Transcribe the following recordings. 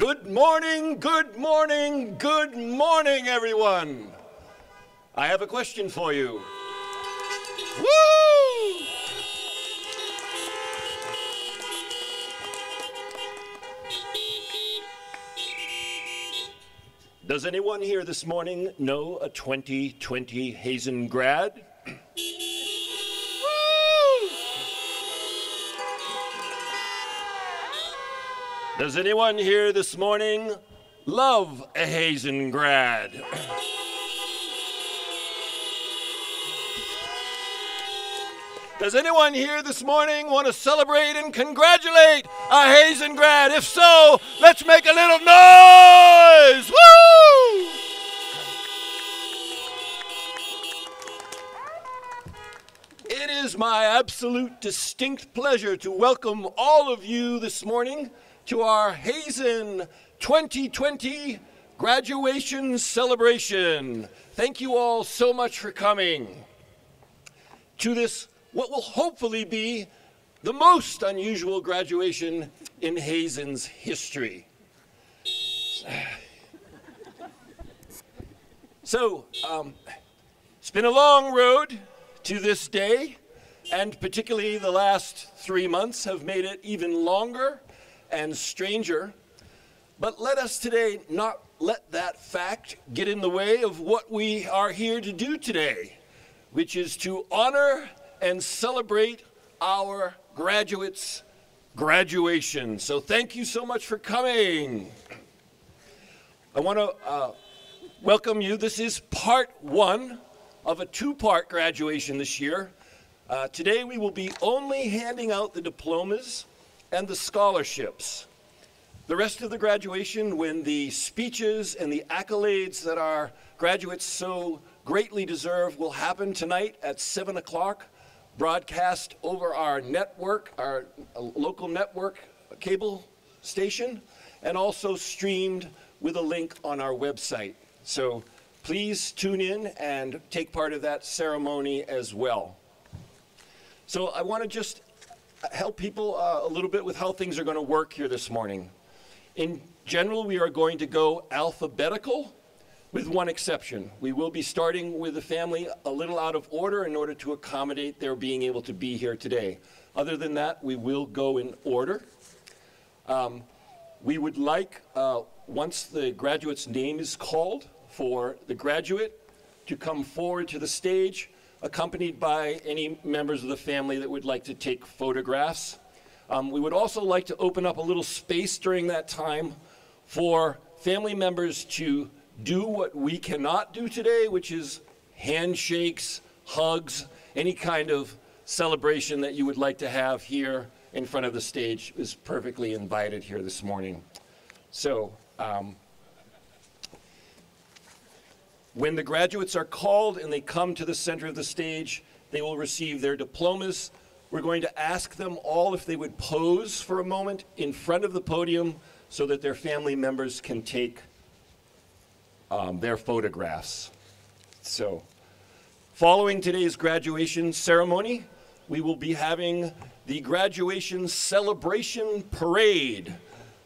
Good morning, good morning, good morning, everyone. I have a question for you. Woo! Does anyone here this morning know a 2020 Hazen grad? Does anyone here this morning love a Hazen grad? Does anyone here this morning want to celebrate and congratulate a Hazen grad? If so, let's make a little noise! Woo! It is my absolute distinct pleasure to welcome all of you this morning to our Hazen 2020 graduation celebration. Thank you all so much for coming to this, what will hopefully be the most unusual graduation in Hazen's history. So, um, it's been a long road to this day, and particularly the last three months have made it even longer and stranger. But let us today not let that fact get in the way of what we are here to do today, which is to honor and celebrate our graduates' graduation. So thank you so much for coming. I want to uh, welcome you. This is part one of a two-part graduation this year. Uh, today we will be only handing out the diplomas and the scholarships. The rest of the graduation, when the speeches and the accolades that our graduates so greatly deserve will happen tonight at 7 o'clock, broadcast over our network, our uh, local network cable station, and also streamed with a link on our website. So please tune in and take part of that ceremony as well. So I want to just help people uh, a little bit with how things are going to work here this morning. In general, we are going to go alphabetical with one exception. We will be starting with the family a little out of order in order to accommodate their being able to be here today. Other than that, we will go in order. Um, we would like, uh, once the graduate's name is called, for the graduate to come forward to the stage accompanied by any members of the family that would like to take photographs. Um, we would also like to open up a little space during that time for family members to do what we cannot do today, which is handshakes, hugs, any kind of celebration that you would like to have here in front of the stage is perfectly invited here this morning. So, um, when the graduates are called and they come to the center of the stage, they will receive their diplomas. We're going to ask them all if they would pose for a moment in front of the podium so that their family members can take um, their photographs. So, following today's graduation ceremony, we will be having the graduation celebration parade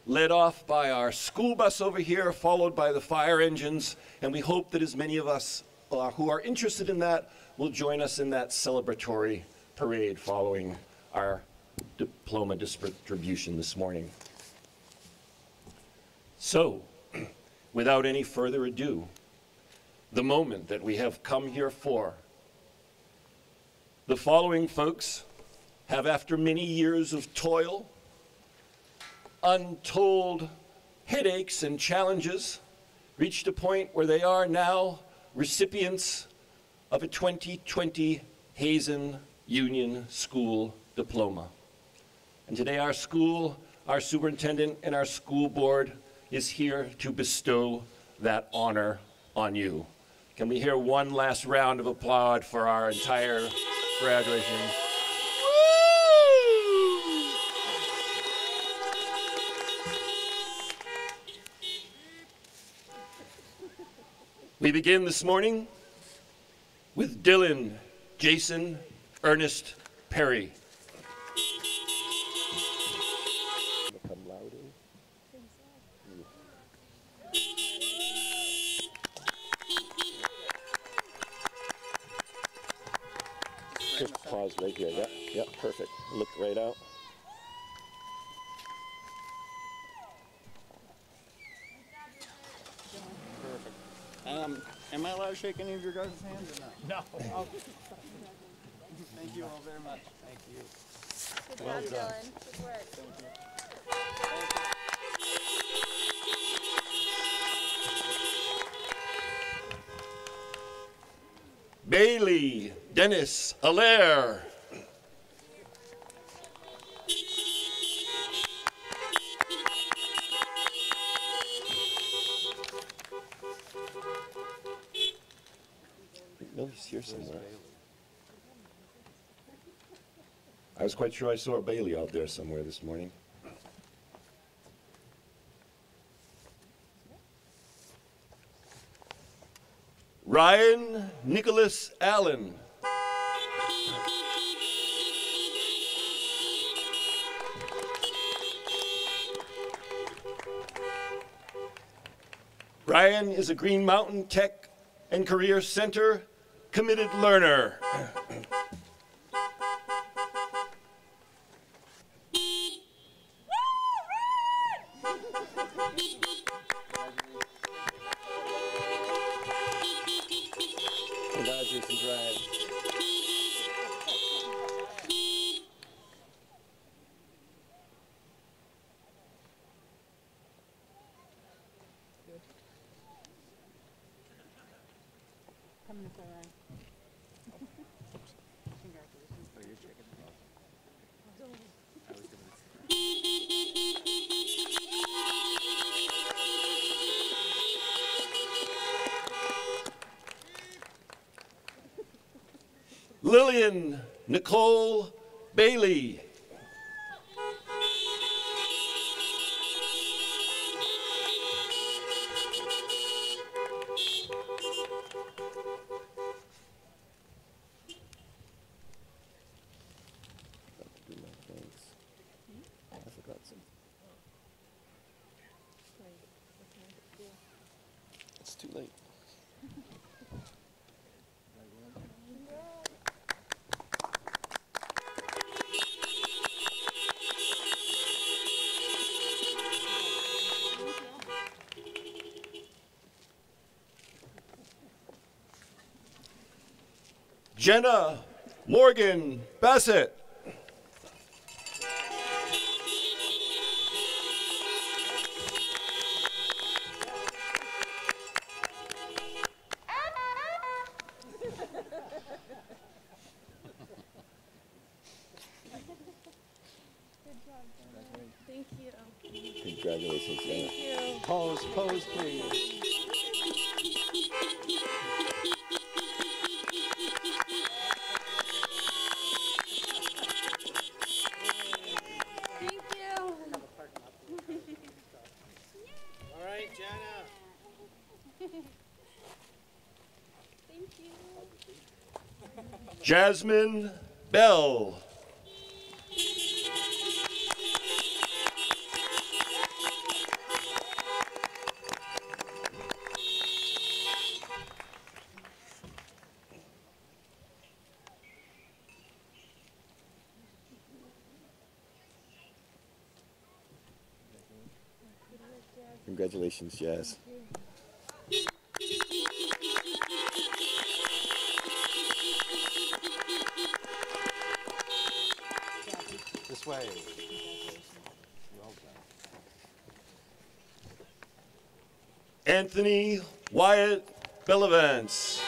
led off by our school bus over here, followed by the fire engines, and we hope that as many of us uh, who are interested in that will join us in that celebratory parade following our diploma distribution this morning. So, without any further ado, the moment that we have come here for, the following folks have, after many years of toil, untold headaches and challenges, reached a point where they are now recipients of a 2020 Hazen Union School diploma. And today our school, our superintendent, and our school board is here to bestow that honor on you. Can we hear one last round of applause for our entire graduation? We begin this morning with Dylan Jason Ernest Perry. Just pause right here. Yep, yep, perfect. Look right out. Am I allowed to shake any of your guys' hands or not? No. Oh. Thank you all very much. Thank you. Good Well job, done. Dylan. Good work. Bailey Dennis Allaire. I was quite sure I saw Bailey out there somewhere this morning. Ryan Nicholas Allen. Ryan is a Green Mountain Tech and Career Center committed learner. Jenna Morgan Bassett. Thank you. Congratulations, Jenna. Thank you. Pose, pose, please. Jasmine Bell. Congratulations, Jazz. Anthony Wyatt Bellavance.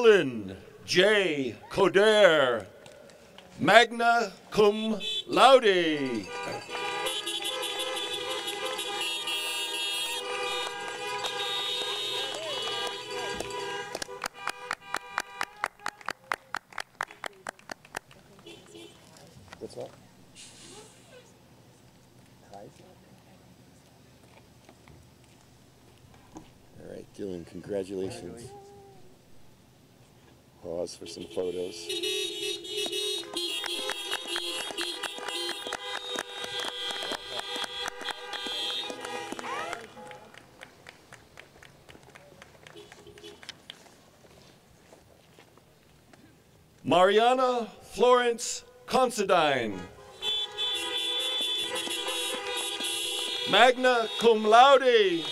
Dylan J. Coder, magna cum laude. What's? Hi. All right, Dylan, congratulations. Pause for some photos. Mariana Florence Considine. Magna cum laude,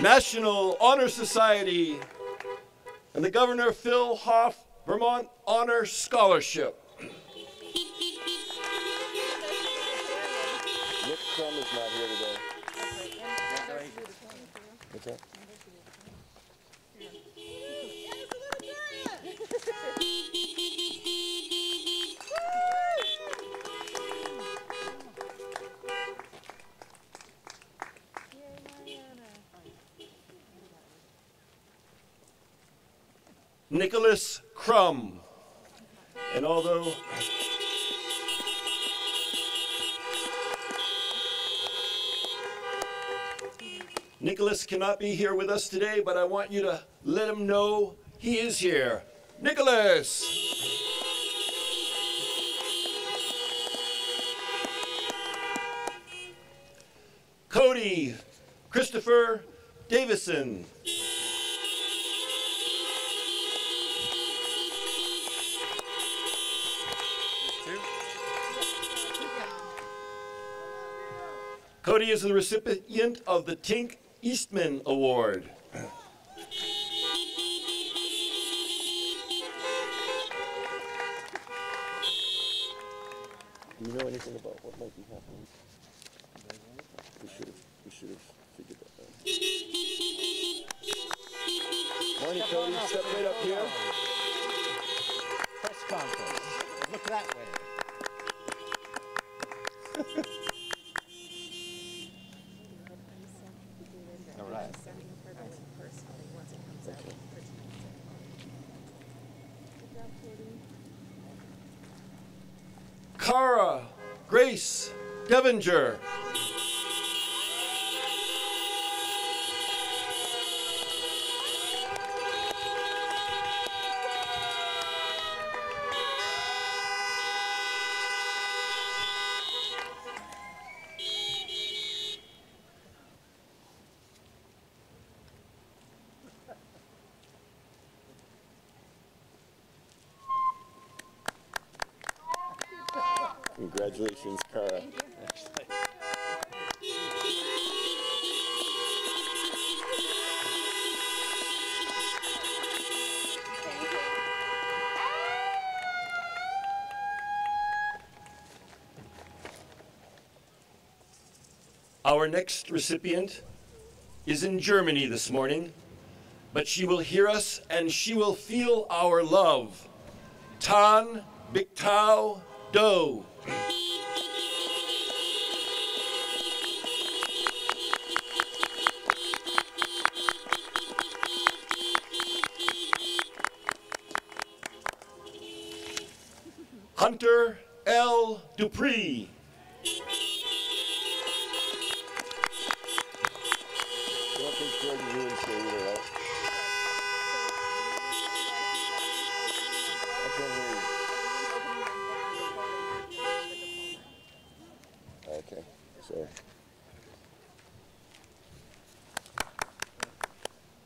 National Honor Society, and the Governor Phil Hoff Vermont Honor Scholarship. Nick Crum is not here today. What's that? Nicholas Crum. And although Nicholas cannot be here with us today, but I want you to let him know he is here. Nicholas! Cody Christopher Davison. Cody is the recipient of the Tink Eastman Award. Do you know anything about what might be happening? We should have. We should have figured that out. Morning, Cody. Step right up here. Press conference. Look that way. All right. Cara Grace Devinger. Our next recipient is in Germany this morning, but she will hear us and she will feel our love. Tan Biktau Do. Hunter L. Dupree. I don't think Jordan Ewan's here either, right? I can't hear you. Okay, sorry.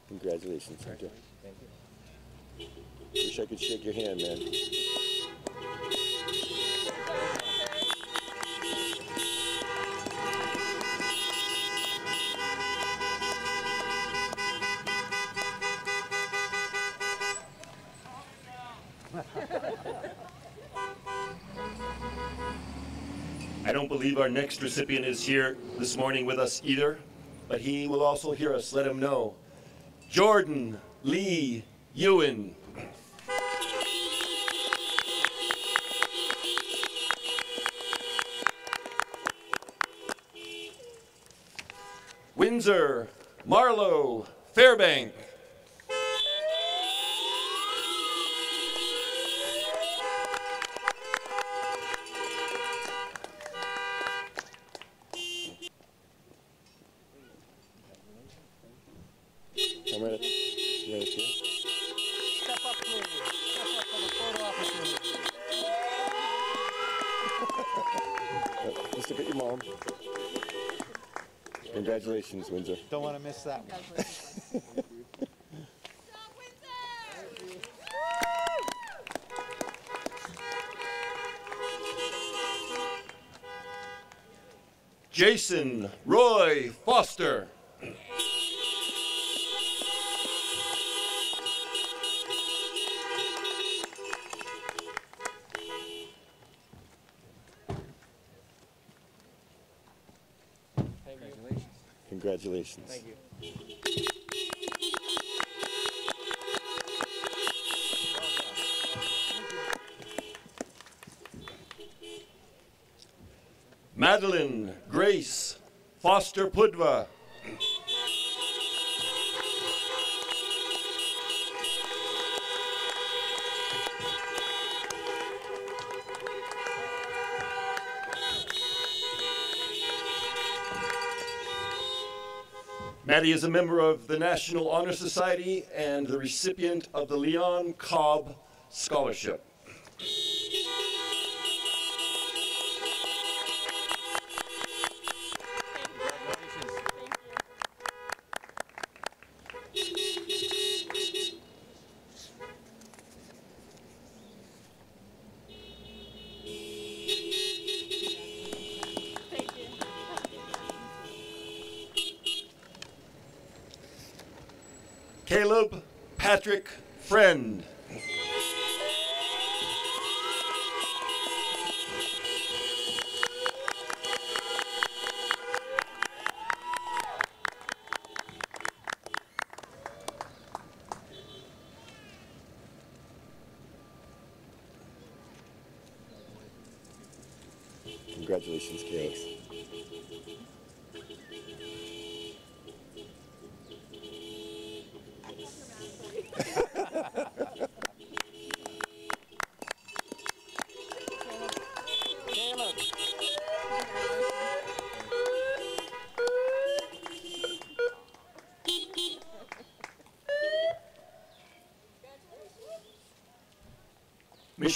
Congratulations, Hunter. Wish I could shake your hand, man. I don't believe our next recipient is here this morning with us either, but he will also hear us. Let him know. Jordan Lee Ewan. Windsor Marlowe Fairbank. Come right up. Right up here. Step up, please. Step up for the photo opportunity. Uh, Just look at your mom. Congratulations, Windsor. Don't want to miss that one. Jason Roy Foster. Foster Pudva. Maddie is a member of the National Honor Society and the recipient of the Leon Cobb Scholarship. Caleb Patrick Friend. Congratulations, Caleb.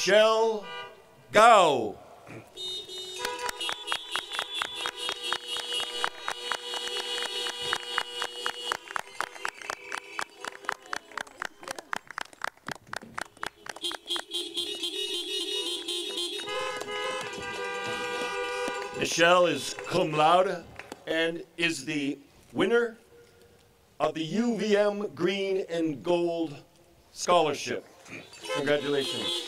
Michelle Gao. Michelle is cum laude and is the winner of the UVM Green and Gold Scholarship. Congratulations.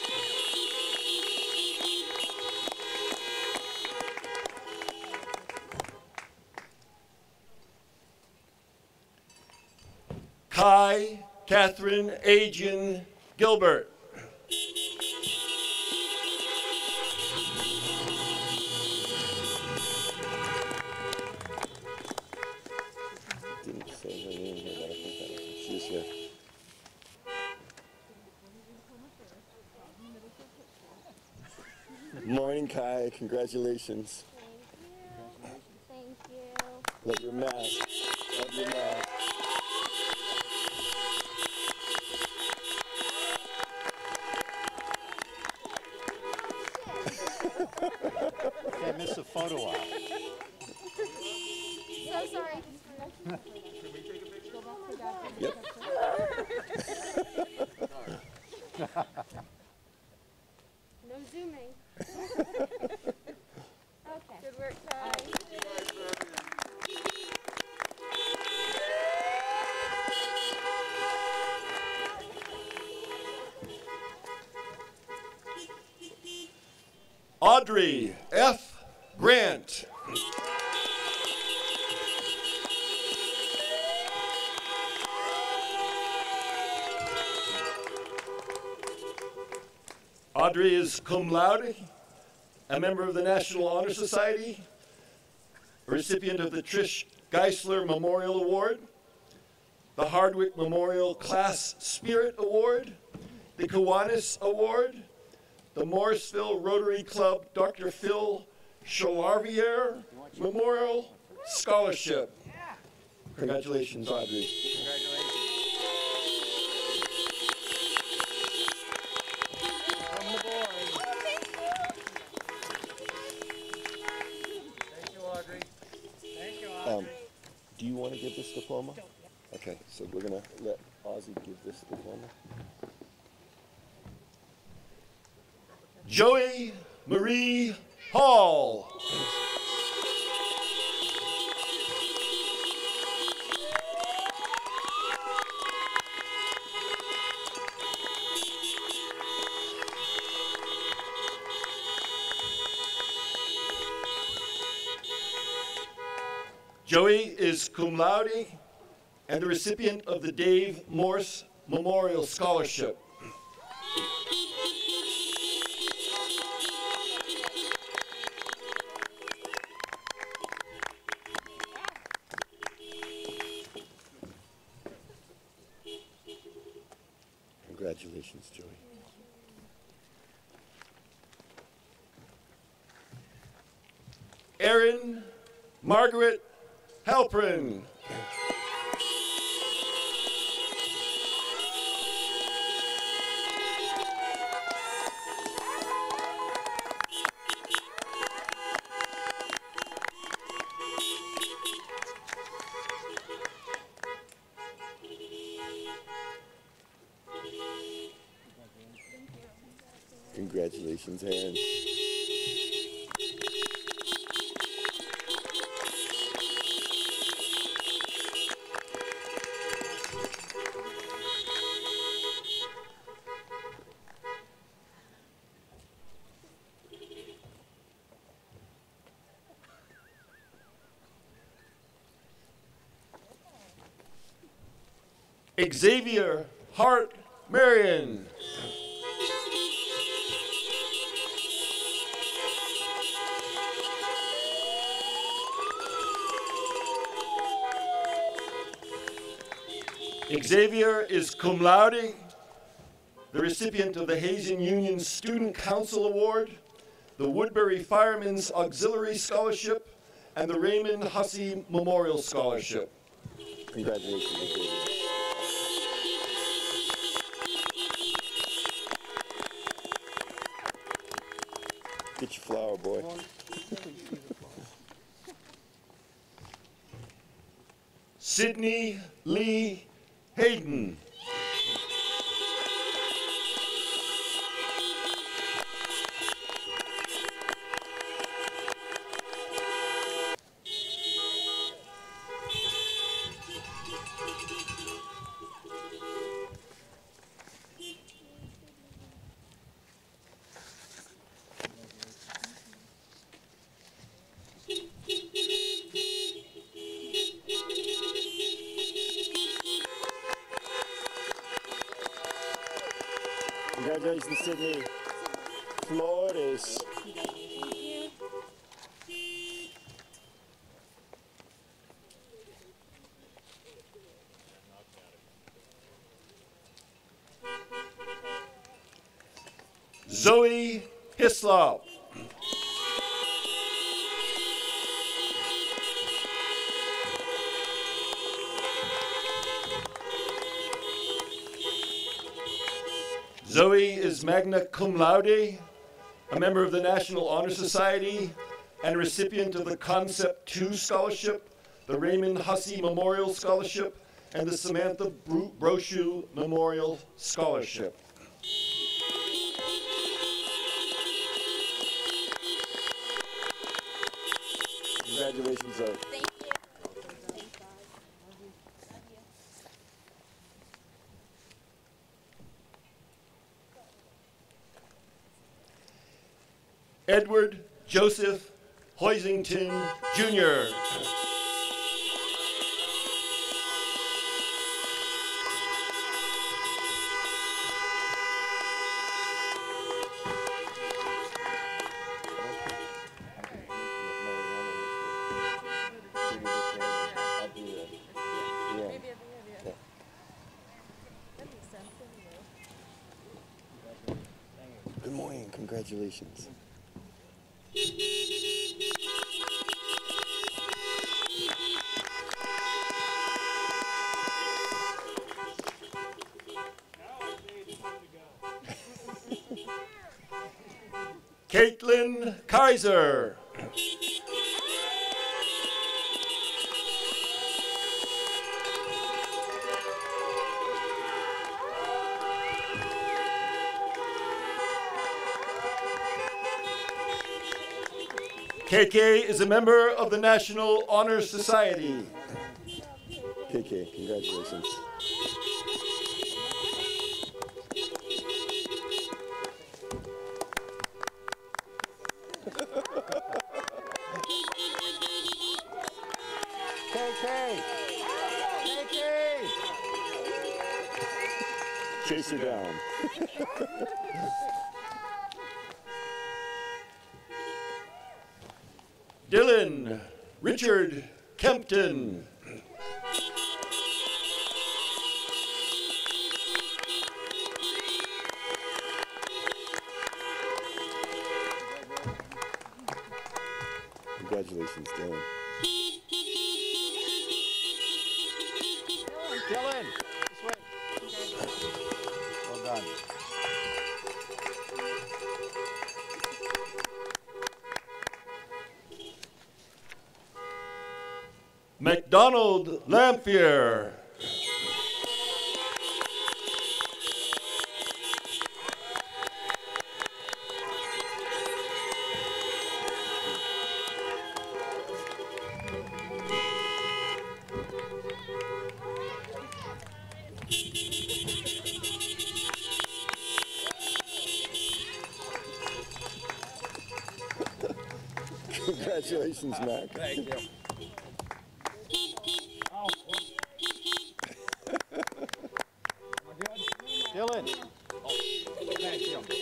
Catherine Ajian Gilbert. Didn't say her name here, but I think that was, she is here. Morning, Kai. Congratulations. Thank you. Love your mask. Cum laude, a member of the National Honor Society, a recipient of the Trish Geisler Memorial Award, the Hardwick Memorial Class Spirit Award, the Kiwanis Award, the Morrisville Rotary Club Dr. Phil Charvier Memorial Scholarship. Congratulations, Audrey. From this diploma? Okay, so we're gonna let Ozzy give this diploma. Joey Marie Hall. Joey is cum laude and the recipient of the Dave Morse Memorial Scholarship. Congratulations, Aaron. Xavier Hart Marion. Xavier is cum laude, the recipient of the Hazen Union Student Council Award, the Woodbury Firemen's Auxiliary Scholarship, and the Raymond Hussey Memorial Scholarship. Congratulations. Get your flower, boy. Sydney Lee Congratulations, Sydney. Flores. Zoe Hislop. Magna cum laude, a member of the National Honor Society, and recipient of the Concept 2 Scholarship, the Raymond Hussey Memorial Scholarship, and the Samantha Bro- Brochu Memorial Scholarship. Joseph Hoisington Jr. KK is a member of the National Honor Society. KK, congratulations. KK! KK! Chase her down. Richard Kempton. McDonald Lamphere. Congratulations, Mac. Thank you. Dylan. Thank you.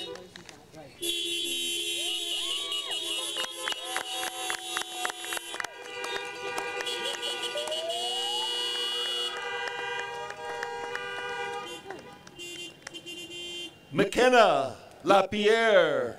McKenna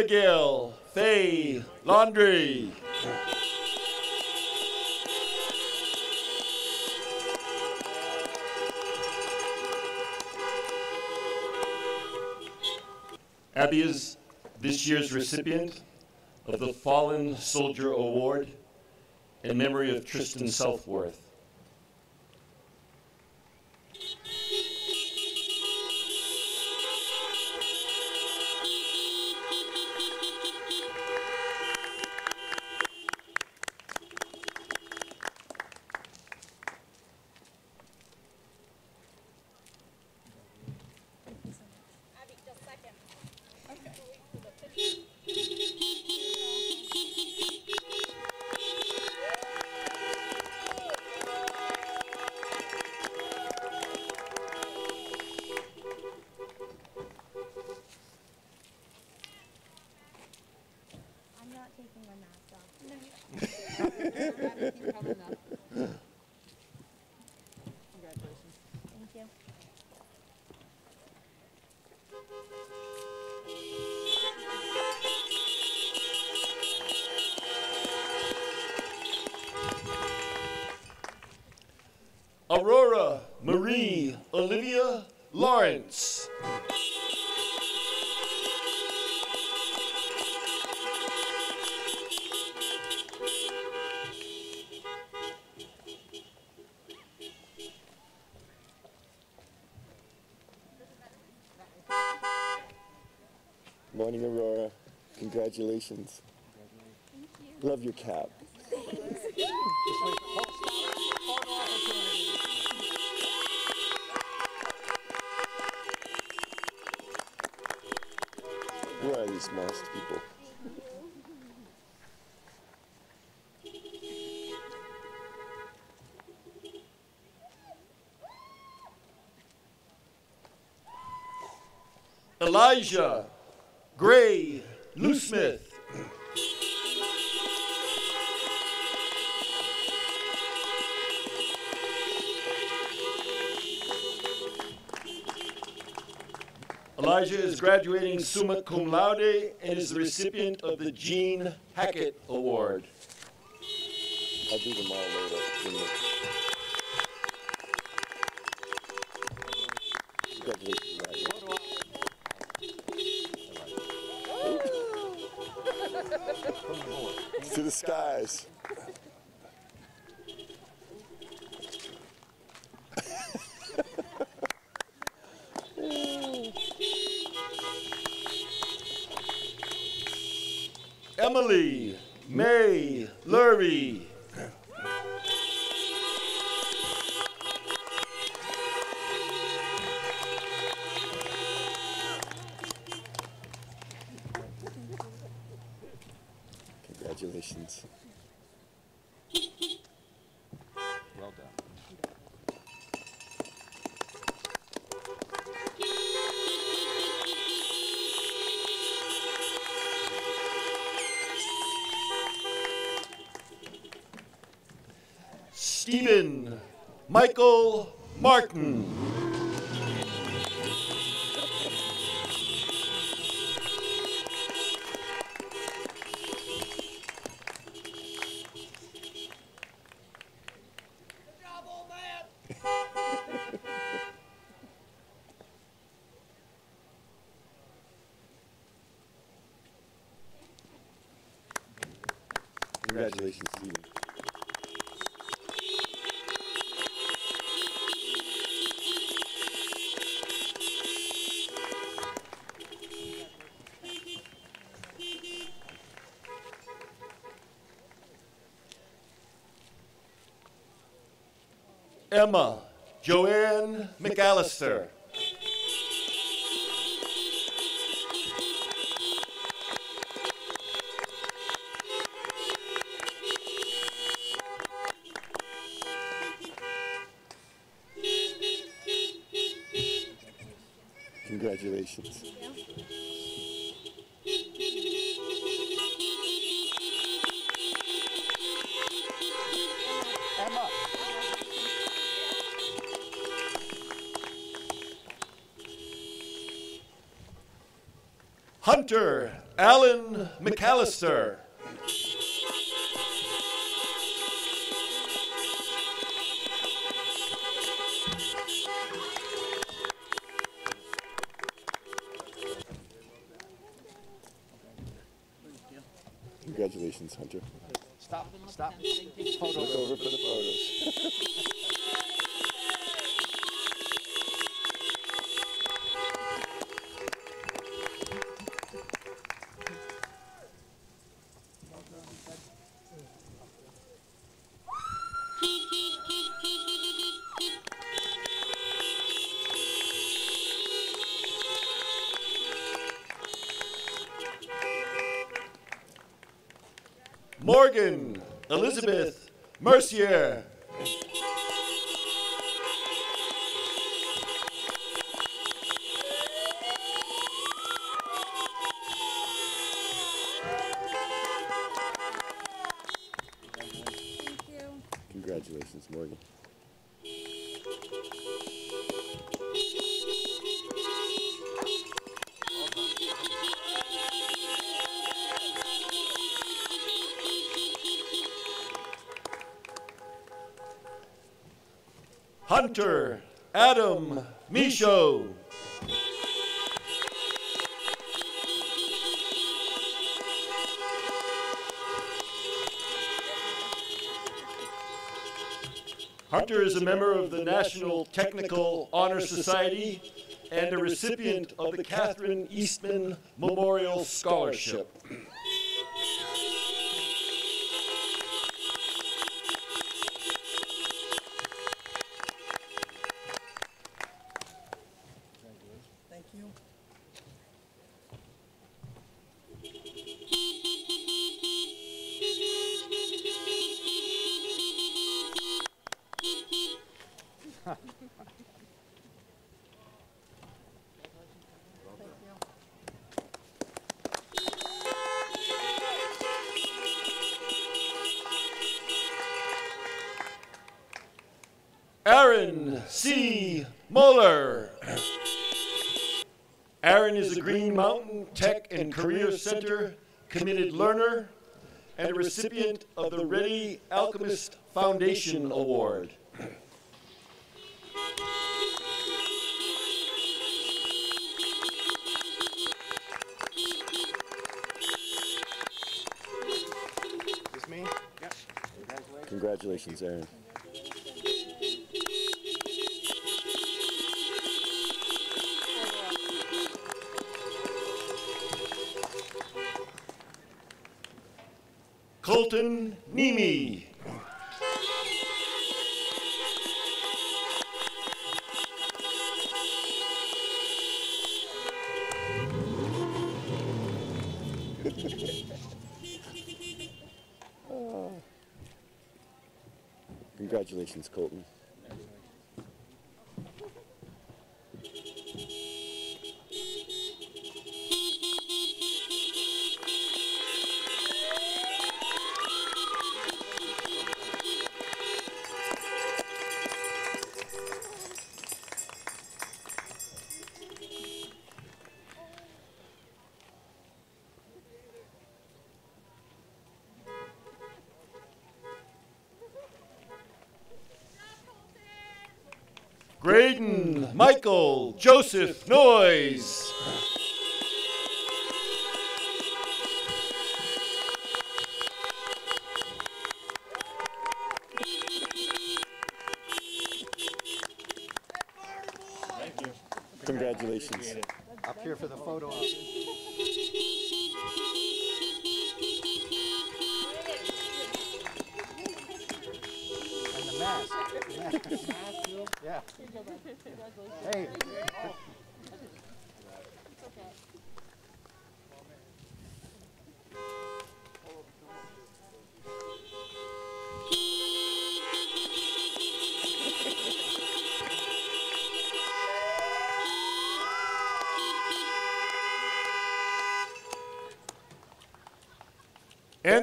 Abigail Faye Landry. Abby is this year's recipient of the Fallen Soldier Award in memory of Tristan Selfworth. Morning, Aurora. Congratulations. Love your cap. Where are these masked people? Elijah Gray Lou Smith. Elijah is graduating summa cum laude and is the recipient of the Gene Hackett Award. I'll do. Congratulations, Stephen. Emma Joanne McAllister. Hunter Allen McAllister. Congratulations, Hunter. Stop. Stop. Mercier. A member of the National Technical Honor Society and a recipient of the Catherine Eastman Memorial Scholarship. Center committed learner and a recipient of the Ready Alchemist Foundation Award. This me? Yep. Congratulations, Aaron. Colton Nemi. Oh. Congratulations, Colton. Michael Joseph Noyes.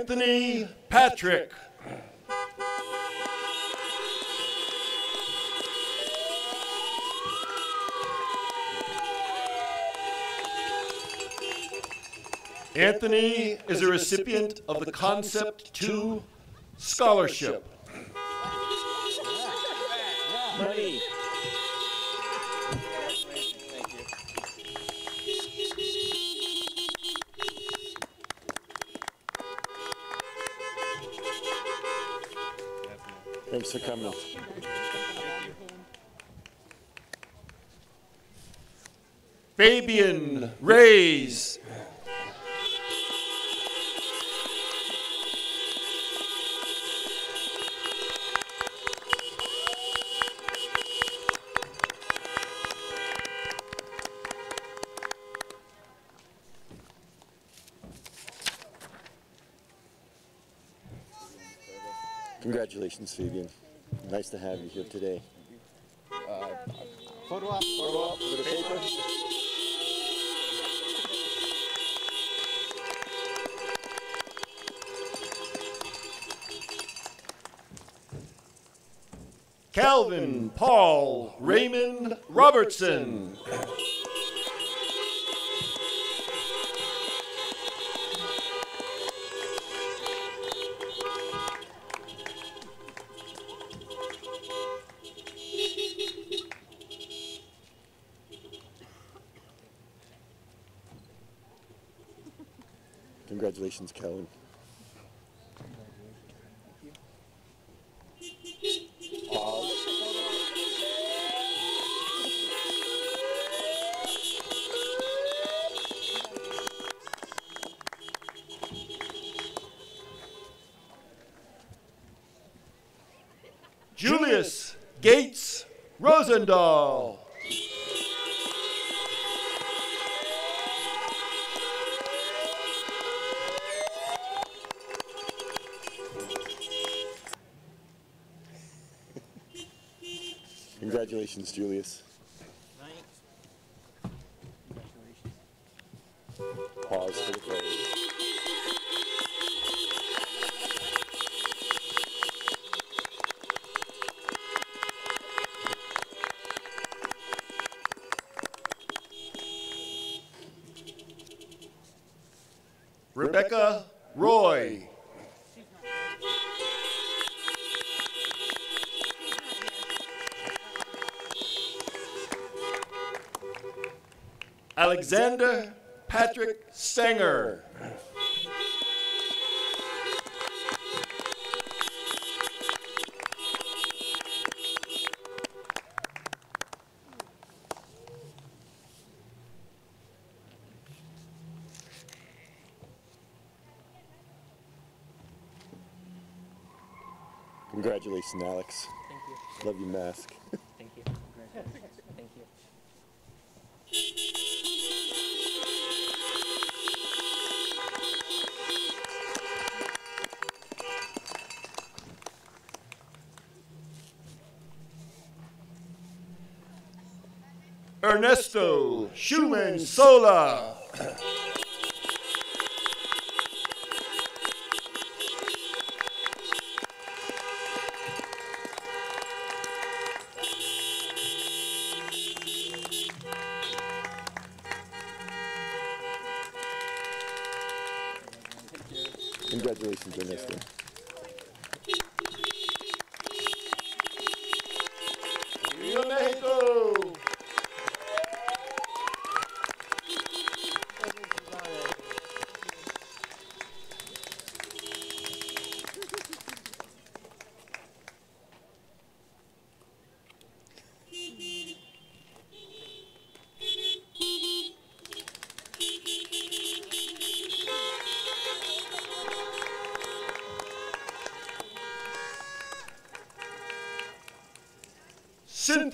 Anthony Patrick. Anthony is a recipient of the Concept 2 Scholarship. Fabian Reyes. Congratulations, Fabian. Nice to have you here today. Uh, photo op. Photo op paper. Calvin Paul Raymond Robertson. Congratulations, Calvin. Congratulations, Julius. Alexander Patrick Sanger. Congratulations, Alex. Thank you. Love your mask. Thank you. Congratulations. Thank you. Ernesto Schumann Sola.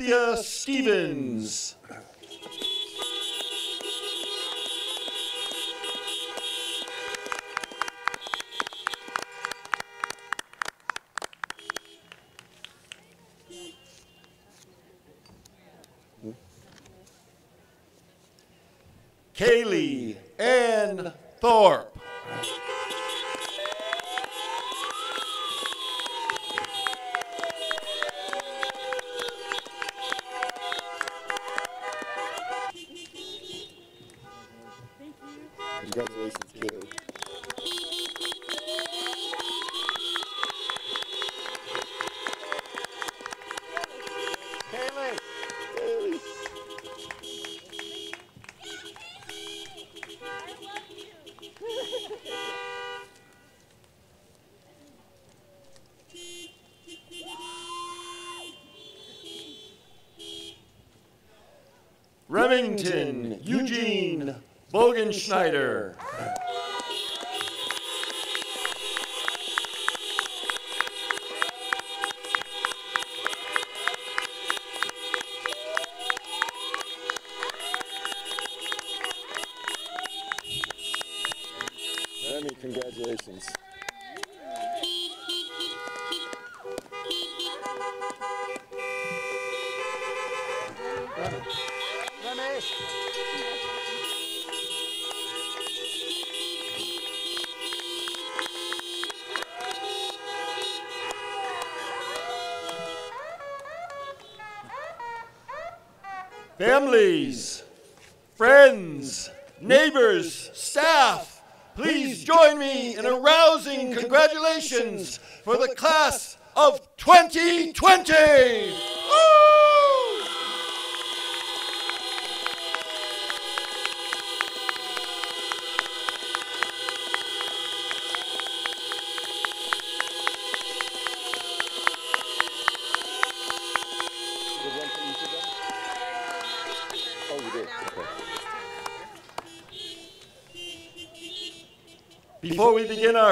Cynthia Stevens.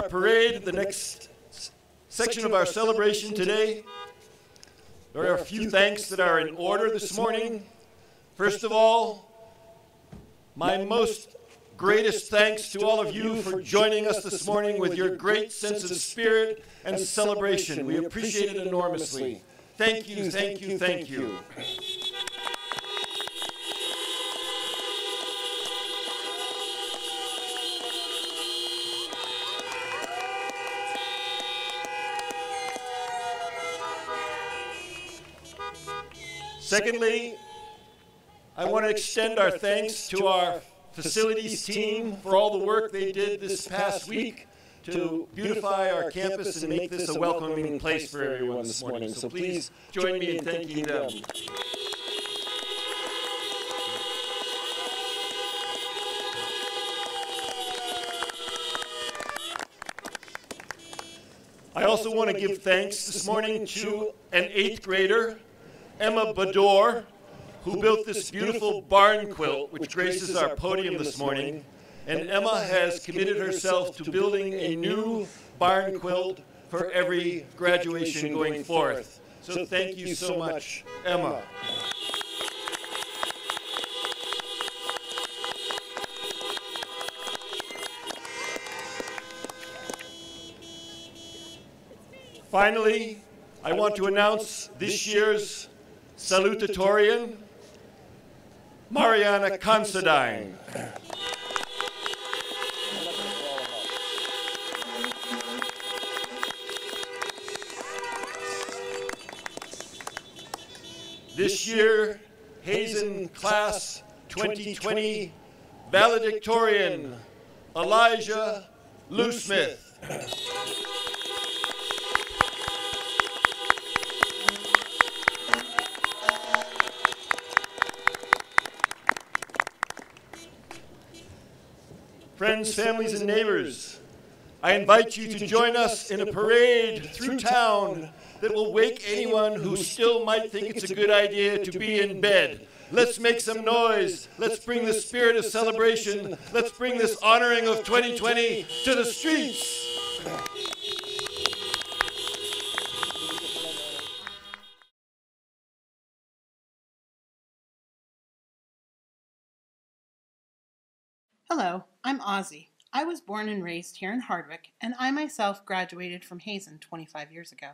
Our parade, the next section of our celebration today, there are a few thanks that are in order this morning. First of all, my most greatest thanks to all of you for joining us this morning with your great sense of spirit and celebration. We appreciate it enormously. Thank you, thank you, thank you. Secondly, I want to extend our thanks to our facilities team for all the work they did this past week to beautify our campus and make this a welcoming place for everyone this morning. So please join me in thanking them. I also want to give thanks this morning to an eighth grader, Emma Bador, who built this beautiful barn quilt which graces our podium this morning. And Emma has committed herself to building a new barn quilt for every graduation going forth. So thank you so much, Emma. Finally, I want to announce this year's salutatorian, Mariana Considine. This year, Hazen Class 2020 valedictorian, Elijah Lou Smith. Friends, families, and neighbors, I invite you to join us in a parade through town that will wake anyone who still might think it's a good idea to be in bed. Let's make some noise. Let's bring the spirit of celebration. Let's bring this honoring of 2020 to the streets. Hello, I'm Ozzy. I was born and raised here in Hardwick, and I myself graduated from Hazen 25 years ago.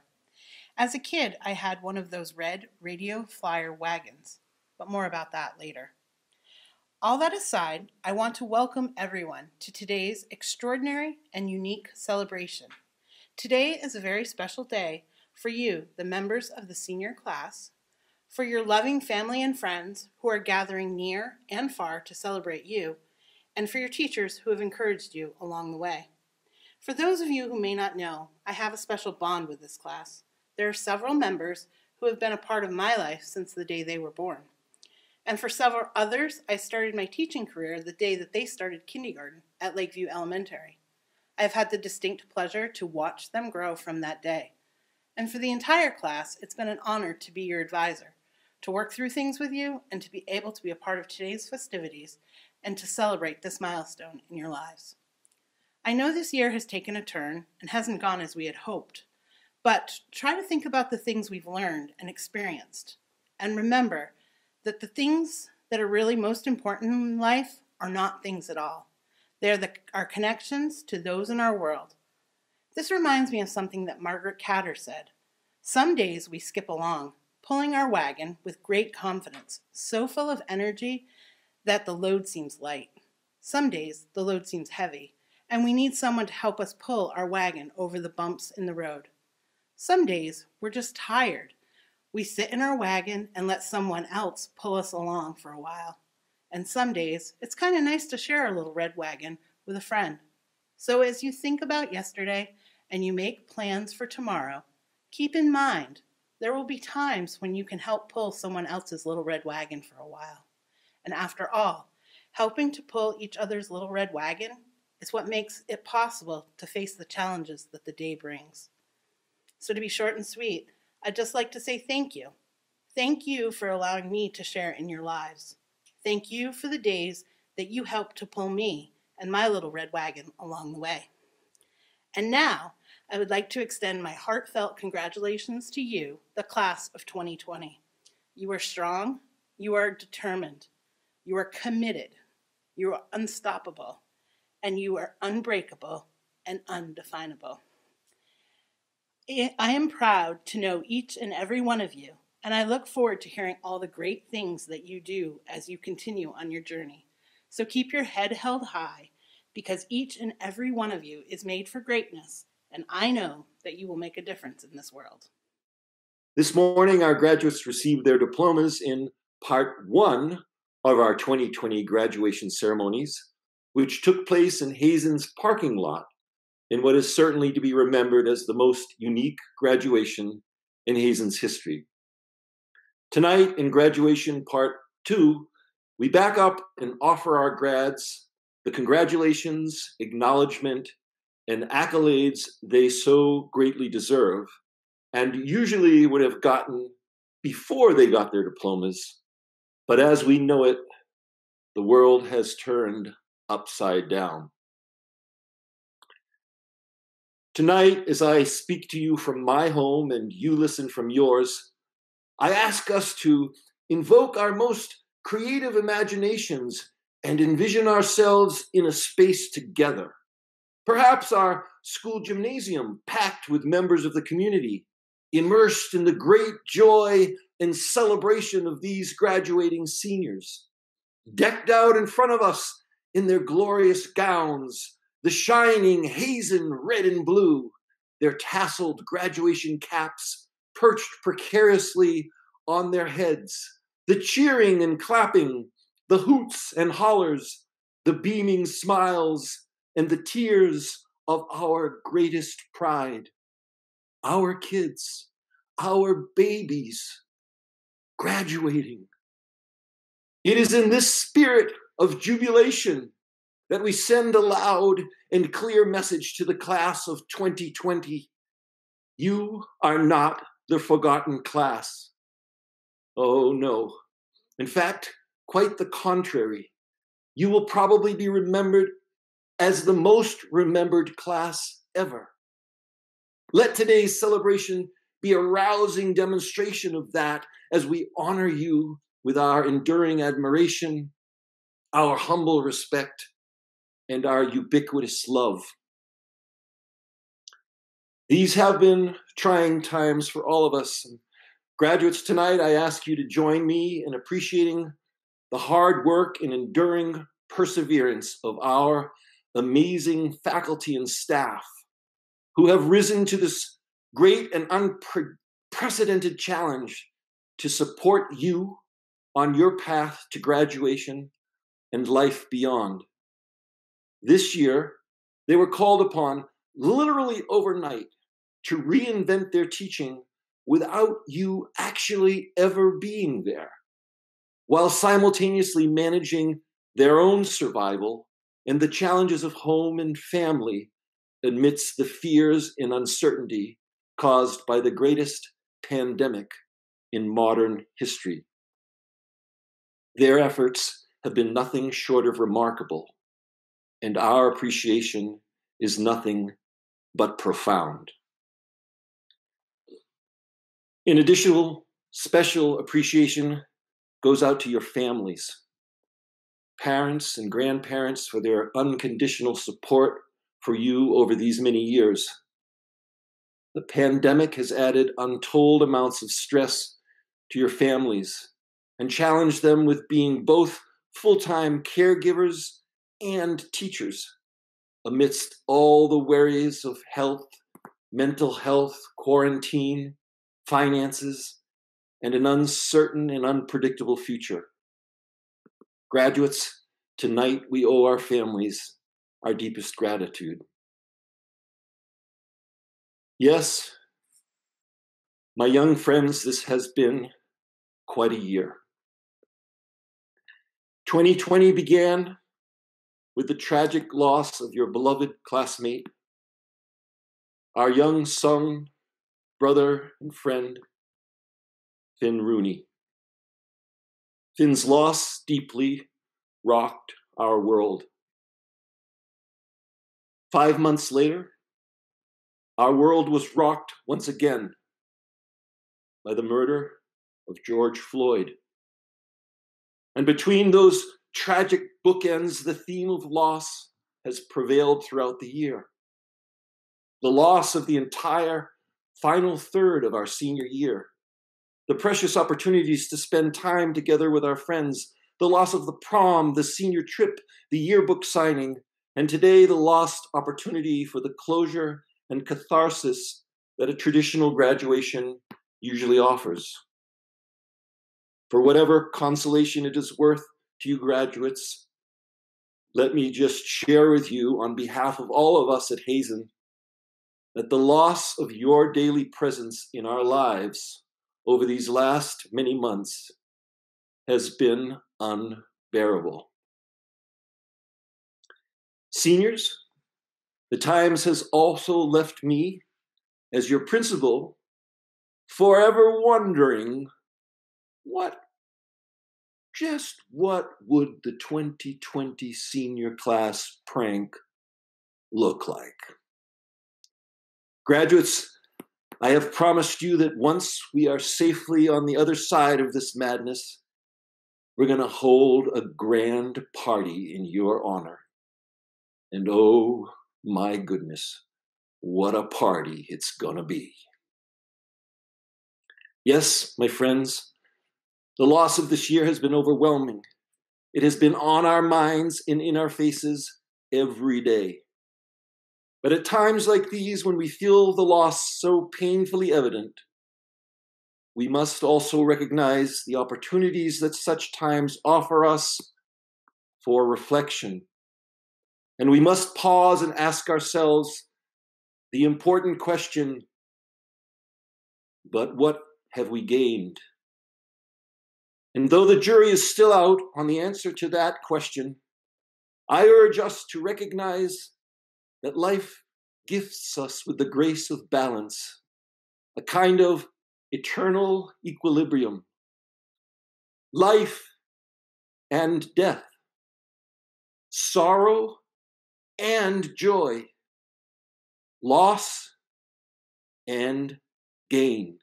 As a kid, I had one of those red radio flyer wagons, but more about that later. All that aside, I want to welcome everyone to today's extraordinary and unique celebration. Today is a very special day for you, the members of the senior class, for your loving family and friends who are gathering near and far to celebrate you, and for your teachers who have encouraged you along the way. For those of you who may not know, I have a special bond with this class. There are several members who have been a part of my life since the day they were born. And for several others, I started my teaching career the day that they started kindergarten at Lakeview Elementary. I have had the distinct pleasure to watch them grow from that day. And for the entire class, it's been an honor to be your advisor, to work through things with you, and to be able to be a part of today's festivities and to celebrate this milestone in your lives. I know this year has taken a turn and hasn't gone as we had hoped, but try to think about the things we've learned and experienced. And remember that the things that are really most important in life are not things at all. They're the, our connections to those in our world. This reminds me of something that Margaret Catter said. Some days we skip along, pulling our wagon with great confidence, so full of energy that the load seems light. Some days the load seems heavy, and we need someone to help us pull our wagon over the bumps in the road. Some days we're just tired. We sit in our wagon and let someone else pull us along for a while. And some days it's kind of nice to share a little red wagon with a friend. So as you think about yesterday and you make plans for tomorrow, keep in mind there will be times when you can help pull someone else's little red wagon for a while. And after all, helping to pull each other's little red wagon is what makes it possible to face the challenges that the day brings. So, to be short and sweet, I'd just like to say thank you. Thank you for allowing me to share in your lives. Thank you for the days that you helped to pull me and my little red wagon along the way. And now, I would like to extend my heartfelt congratulations to you, the class of 2020. You are strong, you are determined, you are committed, you are unstoppable, and you are unbreakable and undefinable. I am proud to know each and every one of you, and I look forward to hearing all the great things that you do as you continue on your journey. So keep your head held high because each and every one of you is made for greatness, and I know that you will make a difference in this world. This morning, our graduates received their diplomas in part one of our 2020 graduation ceremonies, which took place in Hazen's parking lot in what is certainly to be remembered as the most unique graduation in Hazen's history. Tonight, in graduation part two, we back up and offer our grads the congratulations, acknowledgement, and accolades they so greatly deserve, and usually would have gotten before they got their diplomas. But as we know it, the world has turned upside down. Tonight, as I speak to you from my home and you listen from yours, I ask us to invoke our most creative imaginations and envision ourselves in a space together. Perhaps our school gymnasium packed with members of the community, immersed in the great joy and celebration of these graduating seniors, decked out in front of us in their glorious gowns, the shining Hazen red and blue, their tasseled graduation caps perched precariously on their heads, the cheering and clapping, the hoots and hollers, the beaming smiles, and the tears of our greatest pride. Our kids, our babies, graduating. It is in this spirit of jubilation that we send a loud and clear message to the class of 2020. You are not the forgotten class. Oh, no. In fact, quite the contrary. You will probably be remembered as the most remembered class ever. Let today's celebration be a rousing demonstration of that as we honor you with our enduring admiration, our humble respect, and our ubiquitous love. These have been trying times for all of us. Graduates, tonight I ask you to join me in appreciating the hard work and enduring perseverance of our amazing faculty and staff who have risen to this great and unprecedented challenge to support you on your path to graduation and life beyond. This year, they were called upon literally overnight to reinvent their teaching without you actually ever being there, while simultaneously managing their own survival and the challenges of home and family amidst the fears and uncertainty caused by the greatest pandemic in modern history. Their efforts have been nothing short of remarkable and our appreciation is nothing but profound. In additional special appreciation goes out to your families, parents and grandparents for their unconditional support for you over these many years. The pandemic has added untold amounts of stress to your families and challenged them with being both full time caregivers and teachers amidst all the worries of health, mental health, quarantine, finances, and an uncertain and unpredictable future. Graduates, tonight we owe our families our deepest gratitude. Yes, my young friends, this has been quite a year. 2020 began with the tragic loss of your beloved classmate, our young son, brother, and friend, Finn Rooney. Finn's loss deeply rocked our world. Five months later, our world was rocked once again by the murder of George Floyd. And between those tragic bookends, the theme of loss has prevailed throughout the year. The loss of the entire final third of our senior year, the precious opportunities to spend time together with our friends, the loss of the prom, the senior trip, the yearbook signing, and today the lost opportunity for the closure and catharsis that a traditional graduation usually offers. For whatever consolation it is worth to you graduates, let me just share with you on behalf of all of us at Hazen that the loss of your daily presence in our lives over these last many months has been unbearable. Seniors, the Times has also left me, as your principal, forever wondering what, just what would the 2020 senior class prank look like? Graduates, I have promised you that once we are safely on the other side of this madness, we're going to hold a grand party in your honor. And oh my goodness, what a party it's going to be. Yes, my friends, the loss of this year has been overwhelming. It has been on our minds and in our faces every day. But at times like these, when we feel the loss so painfully evident, we must also recognize the opportunities that such times offer us for reflection. And we must pause and ask ourselves the important question but what have we gained? And though the jury is still out on the answer to that question, I urge us to recognize that life gifts us with the grace of balance, a kind of eternal equilibrium. Life and death, sorrow and joy, loss and gain.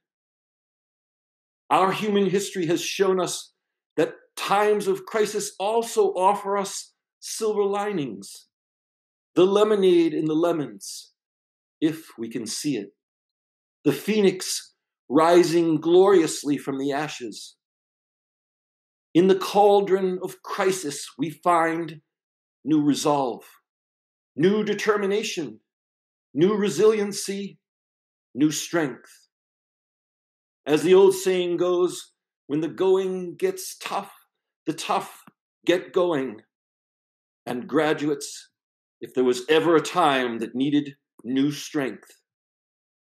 Our human history has shown us that times of crisis also offer us silver linings, the lemonade in the lemons, if we can see it, the phoenix rising gloriously from the ashes. In the cauldron of crisis, we find new resolve, new determination, new resiliency, new strength. As the old saying goes, when the going gets tough, the tough get going. And graduates, if there was ever a time that needed new strength,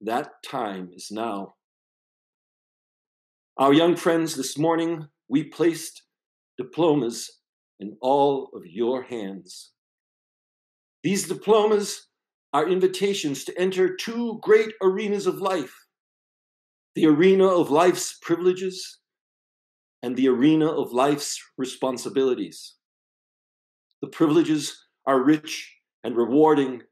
that time is now. Our young friends, this morning we placed diplomas in all of your hands. These diplomas are invitations to enter two great arenas of life the arena of life's privileges and the arena of life's responsibilities. The privileges are rich and rewarding,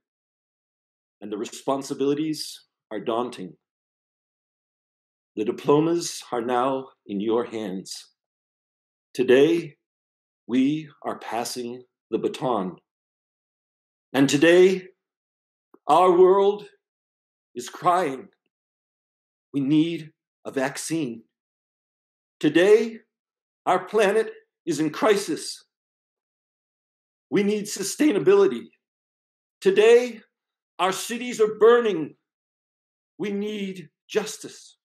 and the responsibilities are daunting. The diplomas are now in your hands. Today, we are passing the baton. And today, our world is crying. We need a vaccine. Today, our planet is in crisis. We need sustainability. Today, our cities are burning. We need justice.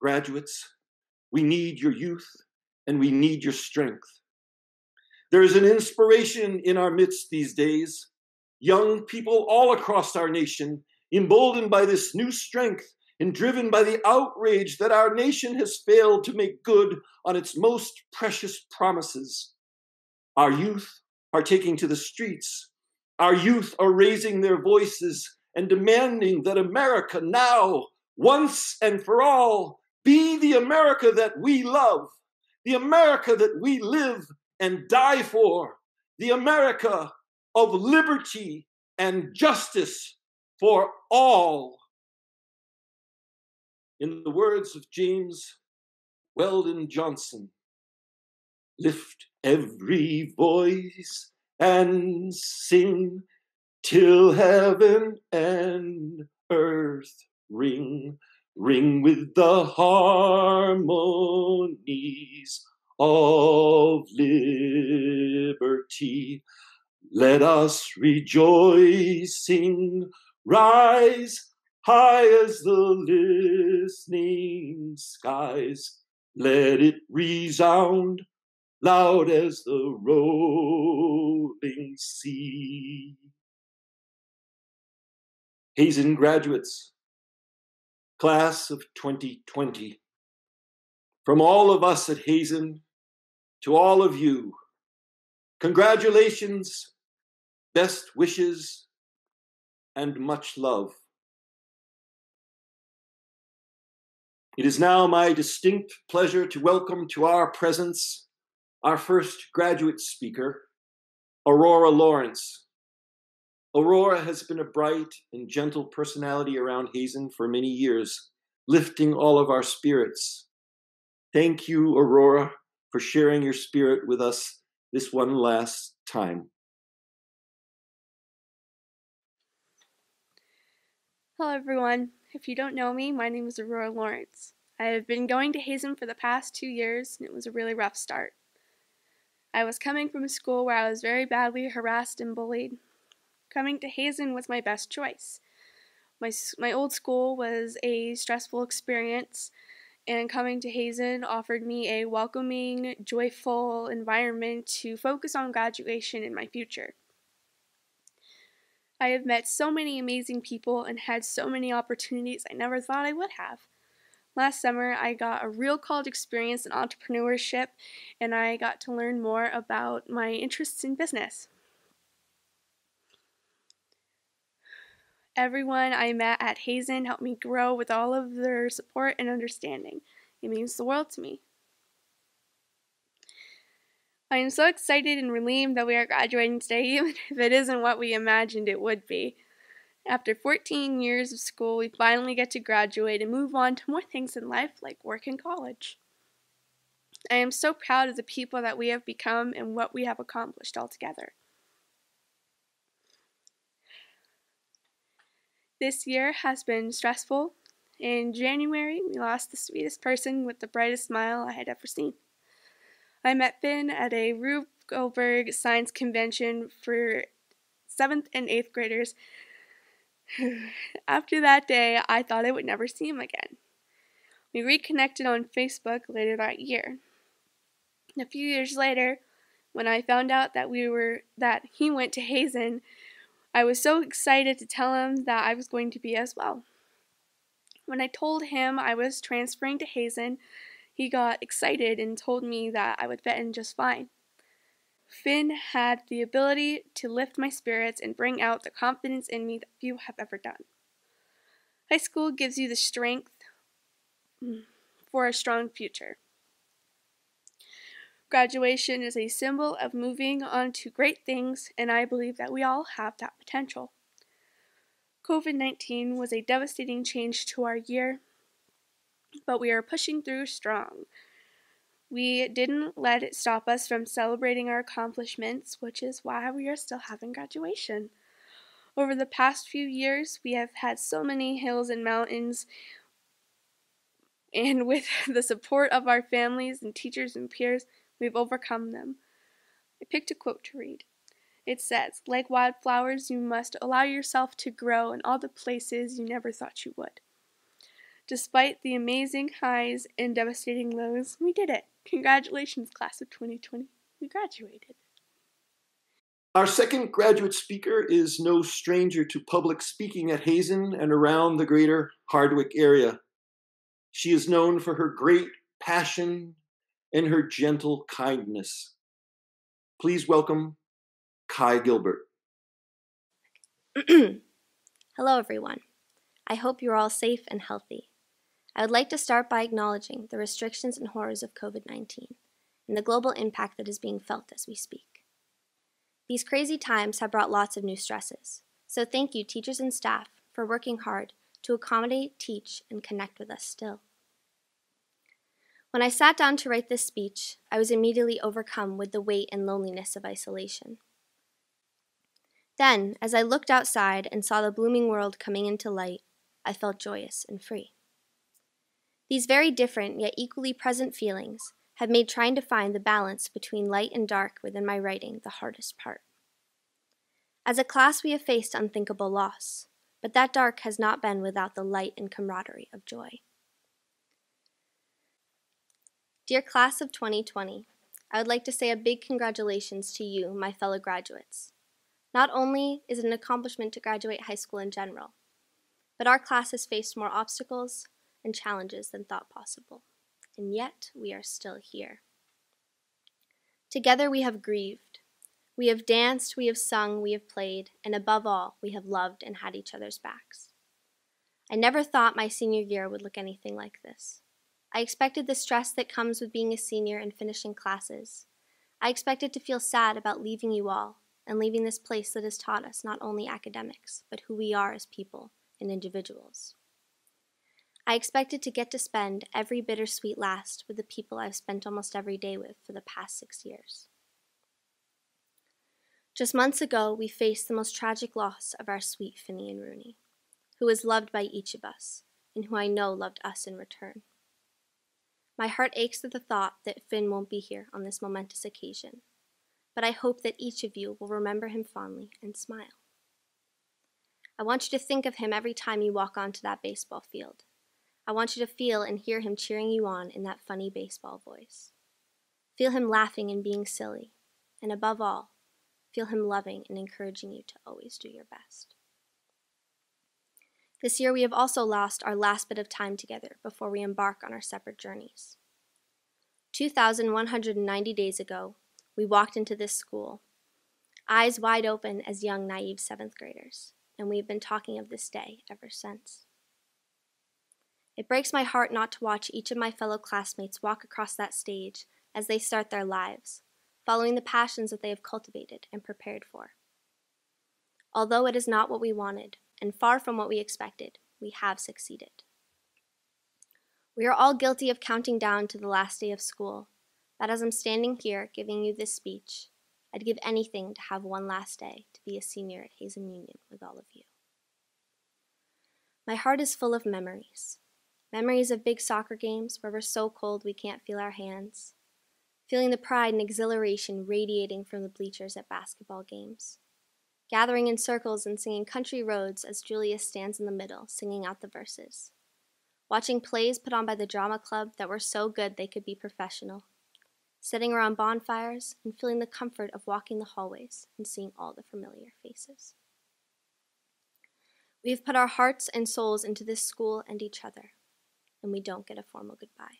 Graduates, we need your youth and we need your strength. There is an inspiration in our midst these days. Young people all across our nation, emboldened by this new strength and driven by the outrage that our nation has failed to make good on its most precious promises. Our youth are taking to the streets. Our youth are raising their voices and demanding that America now, once and for all, be the America that we love, the America that we live and die for, the America of liberty and justice for all. In the words of James Weldon Johnson, lift every voice and sing till heaven and earth ring, ring with the harmonies of liberty. Let us rejoicing rise high as the listening skies. Let it resound loud as the rolling sea. Hazen graduates, class of 2020. From all of us at Hazen to all of you, congratulations, best wishes, and much love. It is now my distinct pleasure to welcome to our presence our first graduate speaker, Aurora Lawrence. Aurora has been a bright and gentle personality around Hazen for many years, lifting all of our spirits. Thank you, Aurora, for sharing your spirit with us this one last time. Hello, everyone. If you don't know me, my name is Aurora Lawrence. I have been going to Hazen for the past two years, and it was a really rough start. I was coming from a school where I was very badly harassed and bullied. Coming to Hazen was my best choice. My, my old school was a stressful experience, and coming to Hazen offered me a welcoming, joyful environment to focus on graduation and my future. I have met so many amazing people and had so many opportunities I never thought I would have. Last summer, I got a real college experience in entrepreneurship and I got to learn more about my interests in business. Everyone I met at Hazen helped me grow with all of their support and understanding. It means the world to me. I am so excited and relieved that we are graduating today, even if it isn't what we imagined it would be. After 14 years of school, we finally get to graduate and move on to more things in life like work and college. I am so proud of the people that we have become and what we have accomplished altogether. This year has been stressful. In January, we lost the sweetest person with the brightest smile I had ever seen. I met Finn at a Rube Goldberg Science Convention for 7th and 8th graders. After that day, I thought I would never see him again. We reconnected on Facebook later that year. A few years later, when I found out that we were that he went to Hazen, I was so excited to tell him that I was going to be as well. When I told him I was transferring to Hazen, he got excited and told me that I would fit in just fine. Finn had the ability to lift my spirits and bring out the confidence in me that few have ever done. High school gives you the strength mm, for a strong future. Graduation is a symbol of moving on to great things, and I believe that we all have that potential. COVID 19 was a devastating change to our year, but we are pushing through strong. We didn't let it stop us from celebrating our accomplishments, which is why we are still having graduation. Over the past few years, we have had so many hills and mountains, and with the support of our families and teachers and peers, We've overcome them. I picked a quote to read. It says, Like wildflowers, you must allow yourself to grow in all the places you never thought you would. Despite the amazing highs and devastating lows, we did it. Congratulations, class of 2020. We graduated. Our second graduate speaker is no stranger to public speaking at Hazen and around the greater Hardwick area. She is known for her great passion and her gentle kindness. Please welcome Kai Gilbert. Hello, everyone. I hope you're all safe and healthy. I would like to start by acknowledging the restrictions and horrors of COVID 19 and the global impact that is being felt as we speak. These crazy times have brought lots of new stresses, so thank you, teachers and staff, for working hard to accommodate, teach, and connect with us still. When I sat down to write this speech, I was immediately overcome with the weight and loneliness of isolation. Then, as I looked outside and saw the blooming world coming into light, I felt joyous and free. These very different yet equally present feelings have made trying to find the balance between light and dark within my writing the hardest part. As a class, we have faced unthinkable loss, but that dark has not been without the light and camaraderie of joy. Dear class of 2020, I would like to say a big congratulations to you, my fellow graduates. Not only is it an accomplishment to graduate high school in general, but our class has faced more obstacles and challenges than thought possible, and yet we are still here. Together we have grieved. We have danced, we have sung, we have played, and above all, we have loved and had each other's backs. I never thought my senior year would look anything like this. I expected the stress that comes with being a senior and finishing classes. I expected to feel sad about leaving you all and leaving this place that has taught us not only academics, but who we are as people and individuals. I expected to get to spend every bittersweet last with the people I've spent almost every day with for the past six years. Just months ago, we faced the most tragic loss of our sweet Finian Rooney, who was loved by each of us, and who I know loved us in return. My heart aches at the thought that Finn won't be here on this momentous occasion, but I hope that each of you will remember him fondly and smile. I want you to think of him every time you walk onto that baseball field. I want you to feel and hear him cheering you on in that funny baseball voice. Feel him laughing and being silly, and above all, feel him loving and encouraging you to always do your best. This year, we have also lost our last bit of time together before we embark on our separate journeys. 2,190 days ago, we walked into this school, eyes wide open as young, naive seventh graders, and we have been talking of this day ever since. It breaks my heart not to watch each of my fellow classmates walk across that stage as they start their lives, following the passions that they have cultivated and prepared for. Although it is not what we wanted, and far from what we expected, we have succeeded. We are all guilty of counting down to the last day of school, but as I'm standing here giving you this speech, I'd give anything to have one last day to be a senior at Hazen Union with all of you. My heart is full of memories. Memories of big soccer games where we're so cold we can't feel our hands. Feeling the pride and exhilaration radiating from the bleachers at basketball games gathering in circles and singing country roads as Julius stands in the middle, singing out the verses. Watching plays put on by the drama club that were so good they could be professional. Sitting around bonfires and feeling the comfort of walking the hallways and seeing all the familiar faces. We have put our hearts and souls into this school and each other, and we don't get a formal goodbye.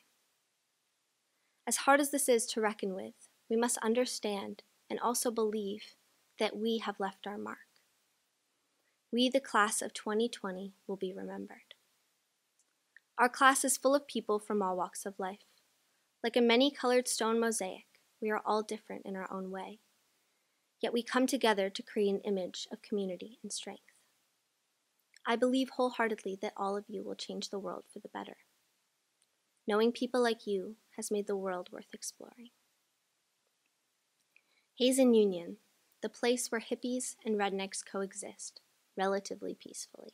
As hard as this is to reckon with, we must understand and also believe that we have left our mark. We, the class of 2020, will be remembered. Our class is full of people from all walks of life. Like a many colored stone mosaic, we are all different in our own way. Yet we come together to create an image of community and strength. I believe wholeheartedly that all of you will change the world for the better. Knowing people like you has made the world worth exploring. Hazen Union, the place where hippies and rednecks coexist relatively peacefully,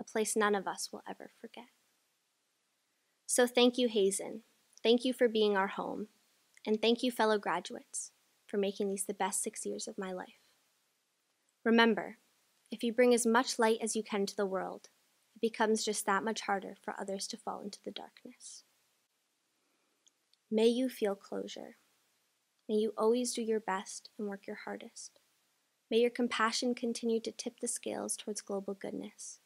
a place none of us will ever forget. So thank you, Hazen. Thank you for being our home. And thank you, fellow graduates, for making these the best six years of my life. Remember, if you bring as much light as you can to the world, it becomes just that much harder for others to fall into the darkness. May you feel closure. May you always do your best and work your hardest. May your compassion continue to tip the scales towards global goodness.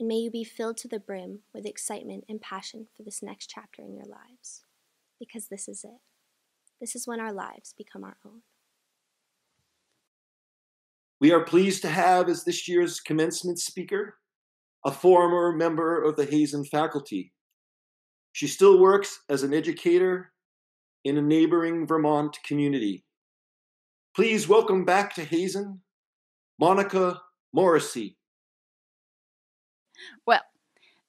And may you be filled to the brim with excitement and passion for this next chapter in your lives. Because this is it. This is when our lives become our own. We are pleased to have as this year's commencement speaker a former member of the Hazen faculty. She still works as an educator in a neighboring Vermont community. Please welcome back to Hazen, Monica Morrissey. Well,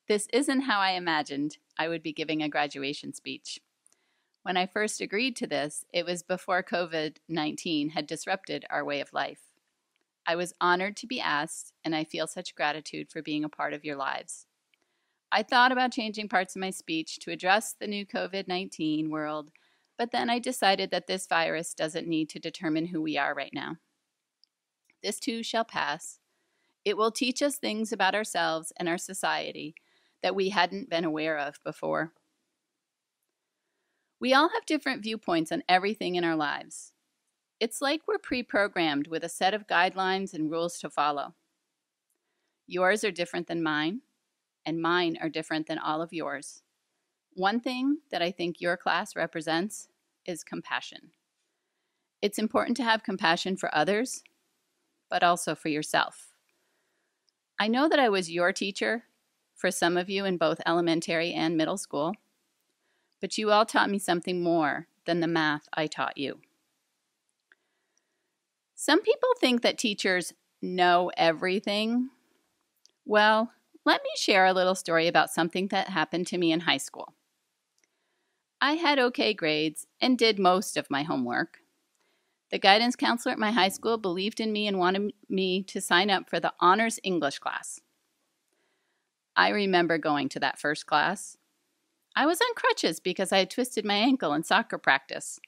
this isn't how I imagined I would be giving a graduation speech. When I first agreed to this, it was before COVID 19 had disrupted our way of life. I was honored to be asked, and I feel such gratitude for being a part of your lives. I thought about changing parts of my speech to address the new COVID 19 world, but then I decided that this virus doesn't need to determine who we are right now. This too shall pass. It will teach us things about ourselves and our society that we hadn't been aware of before. We all have different viewpoints on everything in our lives. It's like we're pre programmed with a set of guidelines and rules to follow. Yours are different than mine, and mine are different than all of yours. One thing that I think your class represents is compassion. It's important to have compassion for others, but also for yourself. I know that I was your teacher for some of you in both elementary and middle school, but you all taught me something more than the math I taught you. Some people think that teachers know everything. Well, let me share a little story about something that happened to me in high school. I had okay grades and did most of my homework. The guidance counselor at my high school believed in me and wanted me to sign up for the honors English class. I remember going to that first class. I was on crutches because I had twisted my ankle in soccer practice.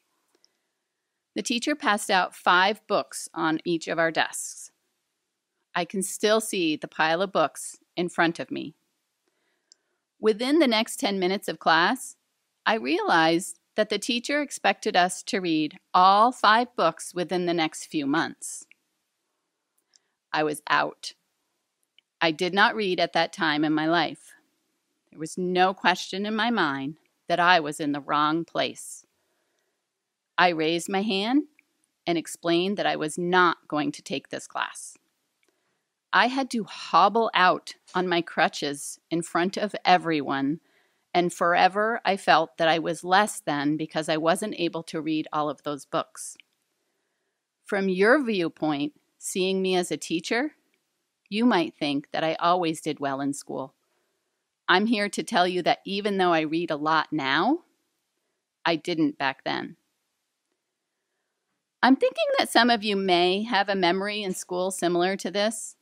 The teacher passed out five books on each of our desks. I can still see the pile of books in front of me. Within the next 10 minutes of class, I realized that the teacher expected us to read all five books within the next few months. I was out. I did not read at that time in my life. There was no question in my mind that I was in the wrong place. I raised my hand and explained that I was not going to take this class. I had to hobble out on my crutches in front of everyone, and forever I felt that I was less than because I wasn't able to read all of those books. From your viewpoint, seeing me as a teacher, you might think that I always did well in school. I'm here to tell you that even though I read a lot now, I didn't back then. I'm thinking that some of you may have a memory in school similar to this.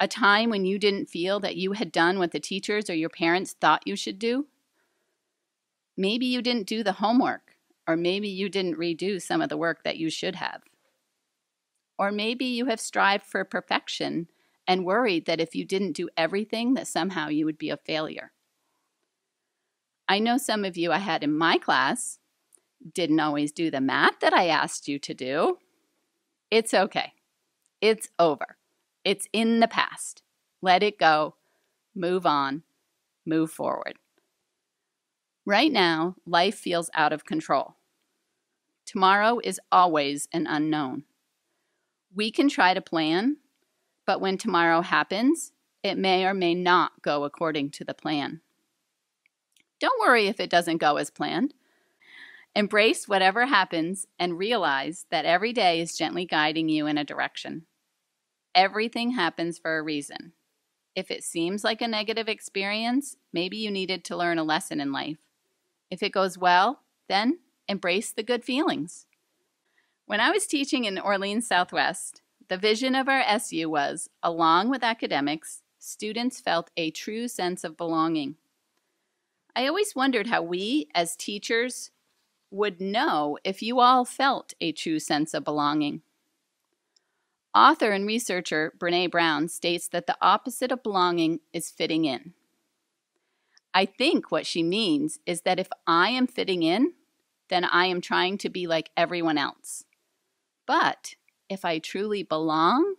A time when you didn't feel that you had done what the teachers or your parents thought you should do. Maybe you didn't do the homework, or maybe you didn't redo some of the work that you should have. Or maybe you have strived for perfection and worried that if you didn't do everything, that somehow you would be a failure. I know some of you I had in my class didn't always do the math that I asked you to do. It's okay. It's over. It's in the past. Let it go. Move on. Move forward. Right now, life feels out of control. Tomorrow is always an unknown. We can try to plan, but when tomorrow happens, it may or may not go according to the plan. Don't worry if it doesn't go as planned. Embrace whatever happens and realize that every day is gently guiding you in a direction. Everything happens for a reason. If it seems like a negative experience, maybe you needed to learn a lesson in life. If it goes well, then embrace the good feelings. When I was teaching in Orleans Southwest, the vision of our SU was, along with academics, students felt a true sense of belonging. I always wondered how we, as teachers, would know if you all felt a true sense of belonging. Author and researcher Brene Brown states that the opposite of belonging is fitting in. I think what she means is that if I am fitting in, then I am trying to be like everyone else. But if I truly belong,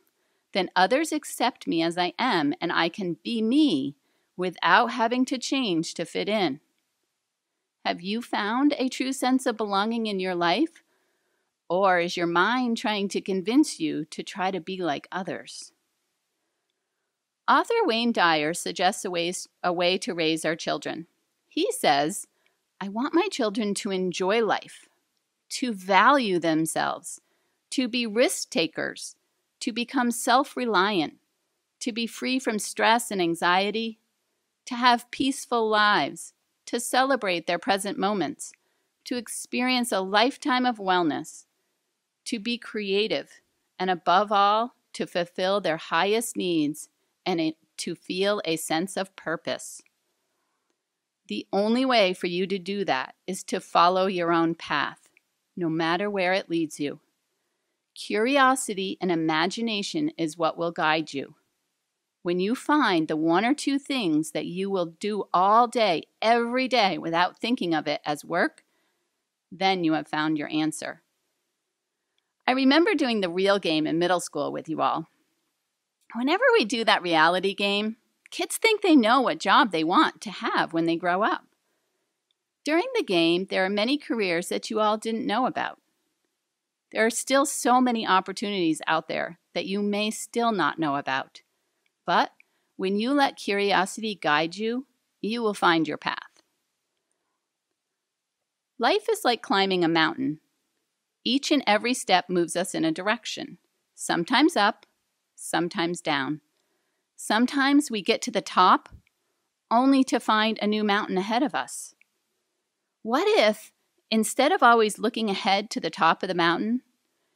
then others accept me as I am and I can be me without having to change to fit in. Have you found a true sense of belonging in your life? Or is your mind trying to convince you to try to be like others? Author Wayne Dyer suggests a, ways, a way to raise our children. He says, I want my children to enjoy life, to value themselves, to be risk takers, to become self reliant, to be free from stress and anxiety, to have peaceful lives, to celebrate their present moments, to experience a lifetime of wellness, to be creative, and above all, to fulfill their highest needs and to feel a sense of purpose. The only way for you to do that is to follow your own path, no matter where it leads you. Curiosity and imagination is what will guide you. When you find the one or two things that you will do all day, every day, without thinking of it as work, then you have found your answer. I remember doing the real game in middle school with you all. Whenever we do that reality game, kids think they know what job they want to have when they grow up. During the game, there are many careers that you all didn't know about. There are still so many opportunities out there that you may still not know about. But when you let curiosity guide you, you will find your path. Life is like climbing a mountain. Each and every step moves us in a direction, sometimes up, sometimes down. Sometimes we get to the top only to find a new mountain ahead of us. What if, instead of always looking ahead to the top of the mountain,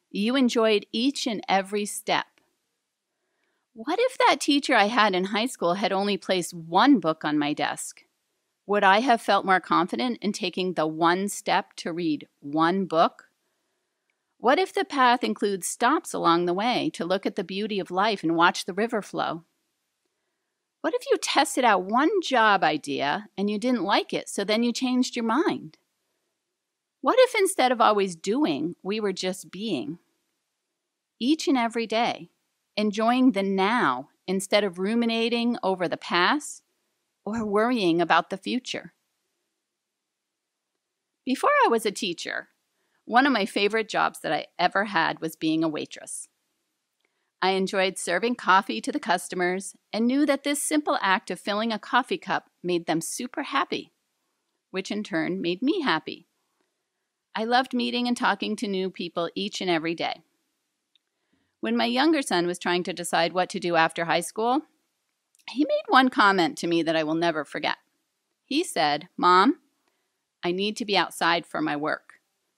you enjoyed each and every step? What if that teacher I had in high school had only placed one book on my desk? Would I have felt more confident in taking the one step to read one book? What if the path includes stops along the way to look at the beauty of life and watch the river flow? What if you tested out one job idea and you didn't like it, so then you changed your mind? What if instead of always doing, we were just being? Each and every day, enjoying the now instead of ruminating over the past or worrying about the future. Before I was a teacher, one of my favorite jobs that I ever had was being a waitress. I enjoyed serving coffee to the customers and knew that this simple act of filling a coffee cup made them super happy, which in turn made me happy. I loved meeting and talking to new people each and every day. When my younger son was trying to decide what to do after high school, he made one comment to me that I will never forget. He said, Mom, I need to be outside for my work.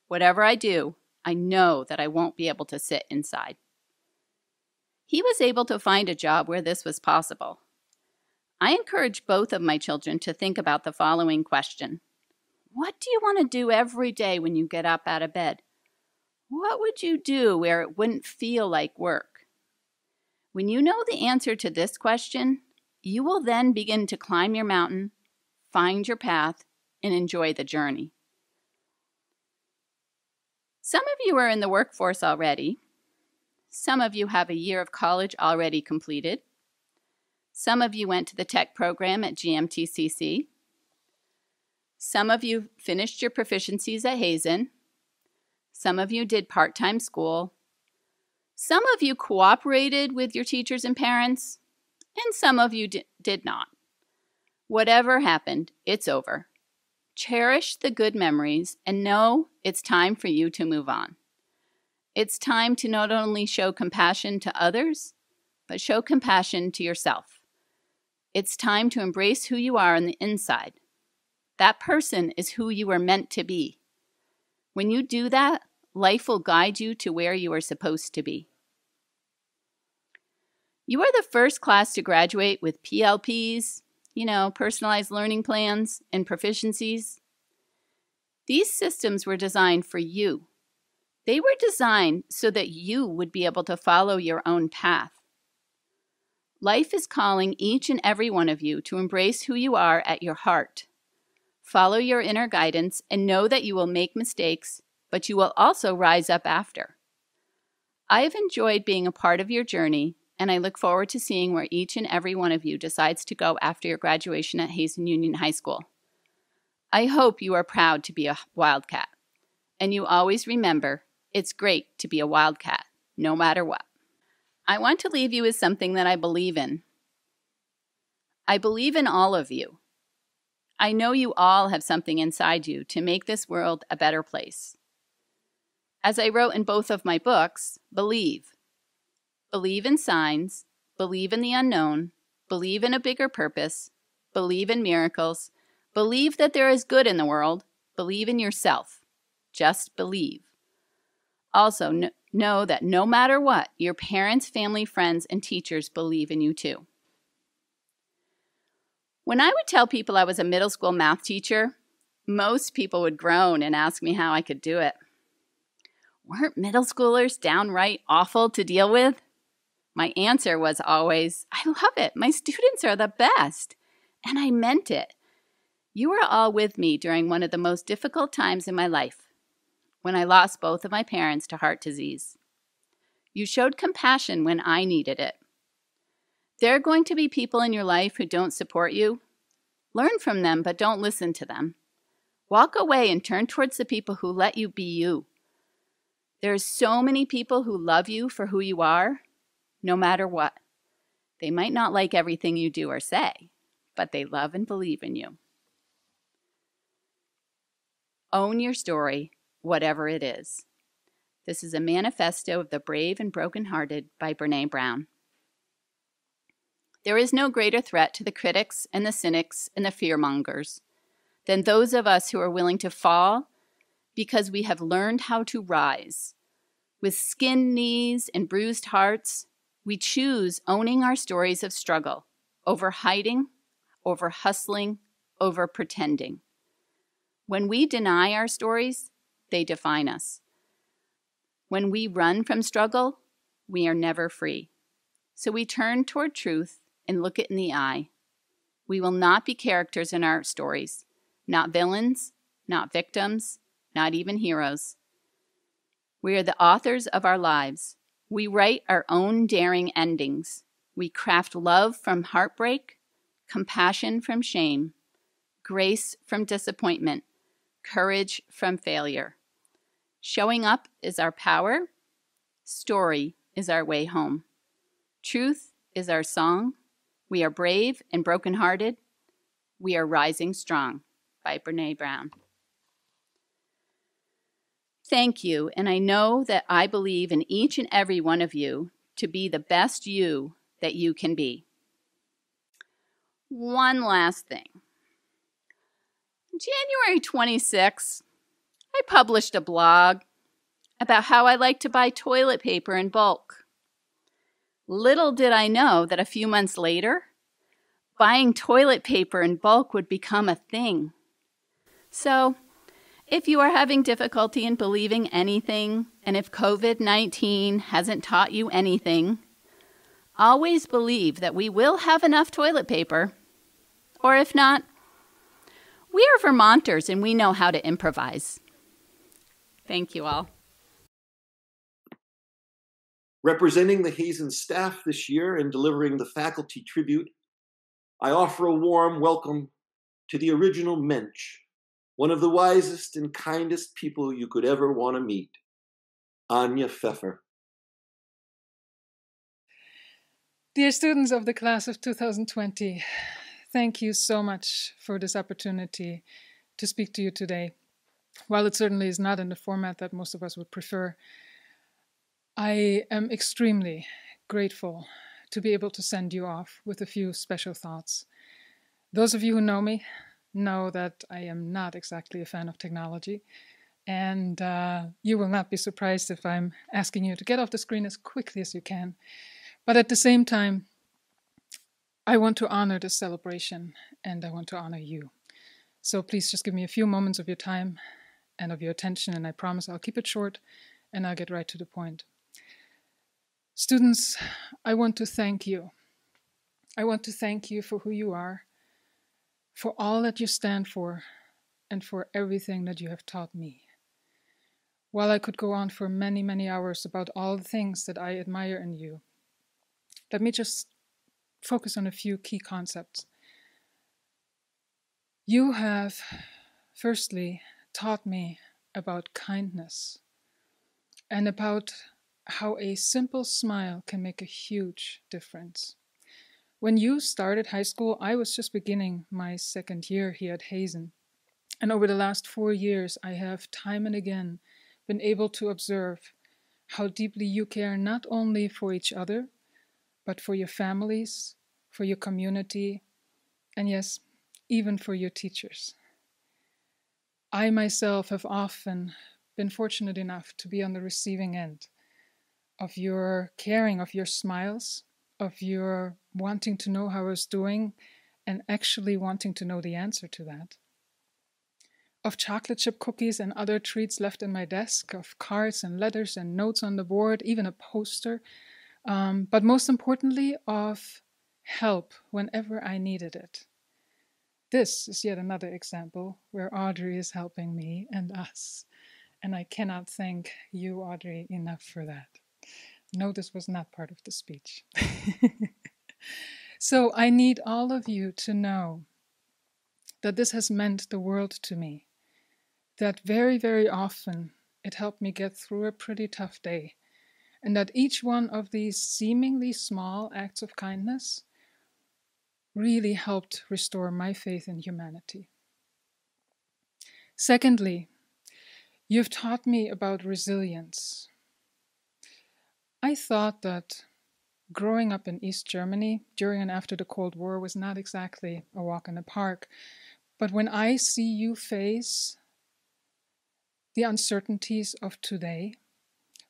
Whatever I do, I know that I won't be able to sit inside. He was able to find a job where this was possible. I encourage both of my children to think about the following question What do you want to do every day when you get up out of bed? What would you do where it wouldn't feel like work? When you know the answer to this question, you will then begin to climb your mountain, find your path, and enjoy the journey. Some of you are in the workforce already. Some of you have a year of college already completed. Some of you went to the tech program at GMTCC. Some of you finished your proficiencies at Hazen. Some of you did part time school. Some of you cooperated with your teachers and parents, and some of you did not. Whatever happened, it's over. Cherish the good memories and know it's time for you to move on. It's time to not only show compassion to others, but show compassion to yourself. It's time to embrace who you are on the inside. That person is who you are meant to be. When you do that, life will guide you to where you are supposed to be. You are the first class to graduate with PLPs, you know, personalized learning plans and proficiencies. These systems were designed for you. They were designed so that you would be able to follow your own path. Life is calling each and every one of you to embrace who you are at your heart. Follow your inner guidance and know that you will make mistakes, but you will also rise up after. I have enjoyed being a part of your journey and I look forward to seeing where each and every one of you decides to go after your graduation at Hazen Union High School. I hope you are proud to be a Wildcat, and you always remember it's great to be a Wildcat, no matter what. I want to leave you with something that I believe in. I believe in all of you. I know you all have something inside you to make this world a better place. As I wrote in both of my books, believe believe in signs, believe in the unknown, believe in a bigger purpose, believe in miracles, believe that there is good in the world, believe in yourself. Just believe. Also, kn- know that no matter what, your parents, family, friends, and teachers believe in you too. When I would tell people I was a middle school math teacher, most people would groan and ask me how I could do it. Weren't middle schoolers downright awful to deal with? My answer was always, I love it. My students are the best. And I meant it. You were all with me during one of the most difficult times in my life, when I lost both of my parents to heart disease. You showed compassion when I needed it. There are going to be people in your life who don't support you. Learn from them, but don't listen to them. Walk away and turn towards the people who let you be you. There are so many people who love you for who you are, no matter what. They might not like everything you do or say, but they love and believe in you. Own your story, whatever it is. This is a manifesto of the brave and brokenhearted by Brene Brown. There is no greater threat to the critics and the cynics and the fearmongers than those of us who are willing to fall because we have learned how to rise. With skinned knees and bruised hearts, we choose owning our stories of struggle over hiding, over hustling, over pretending. When we deny our stories, they define us. When we run from struggle, we are never free. So we turn toward truth and look it in the eye. We will not be characters in our stories, not villains, not victims, not even heroes. We are the authors of our lives. We write our own daring endings. We craft love from heartbreak, compassion from shame, grace from disappointment, courage from failure. Showing up is our power. Story is our way home. Truth is our song. We are brave and brokenhearted. We are rising strong. By Brene Brown. Thank you, and I know that I believe in each and every one of you to be the best you that you can be. One last thing. January 26, I published a blog about how I like to buy toilet paper in bulk. Little did I know that a few months later, buying toilet paper in bulk would become a thing. So, if you are having difficulty in believing anything, and if COVID 19 hasn't taught you anything, always believe that we will have enough toilet paper. Or if not, we are Vermonters and we know how to improvise. Thank you all. Representing the Hazen staff this year and delivering the faculty tribute, I offer a warm welcome to the original Mensch, one of the wisest and kindest people you could ever want to meet, Anya Pfeffer. Dear students of the class of 2020, thank you so much for this opportunity to speak to you today. While it certainly is not in the format that most of us would prefer, I am extremely grateful to be able to send you off with a few special thoughts. Those of you who know me know that I am not exactly a fan of technology, and uh, you will not be surprised if I'm asking you to get off the screen as quickly as you can. But at the same time, I want to honor this celebration and I want to honor you. So please just give me a few moments of your time and of your attention, and I promise I'll keep it short and I'll get right to the point. Students, I want to thank you. I want to thank you for who you are, for all that you stand for, and for everything that you have taught me. While I could go on for many, many hours about all the things that I admire in you, let me just focus on a few key concepts. You have, firstly, taught me about kindness and about how a simple smile can make a huge difference. When you started high school, I was just beginning my second year here at Hazen. And over the last four years, I have time and again been able to observe how deeply you care not only for each other, but for your families, for your community, and yes, even for your teachers. I myself have often been fortunate enough to be on the receiving end of your caring, of your smiles, of your wanting to know how I was doing, and actually wanting to know the answer to that. Of chocolate chip cookies and other treats left in my desk, of cards and letters and notes on the board, even a poster, um, but most importantly, of help whenever I needed it. This is yet another example where Audrey is helping me and us, and I cannot thank you, Audrey, enough for that. No, this was not part of the speech. so I need all of you to know that this has meant the world to me. That very, very often it helped me get through a pretty tough day. And that each one of these seemingly small acts of kindness really helped restore my faith in humanity. Secondly, you've taught me about resilience. I thought that growing up in East Germany during and after the Cold War was not exactly a walk in the park. But when I see you face the uncertainties of today,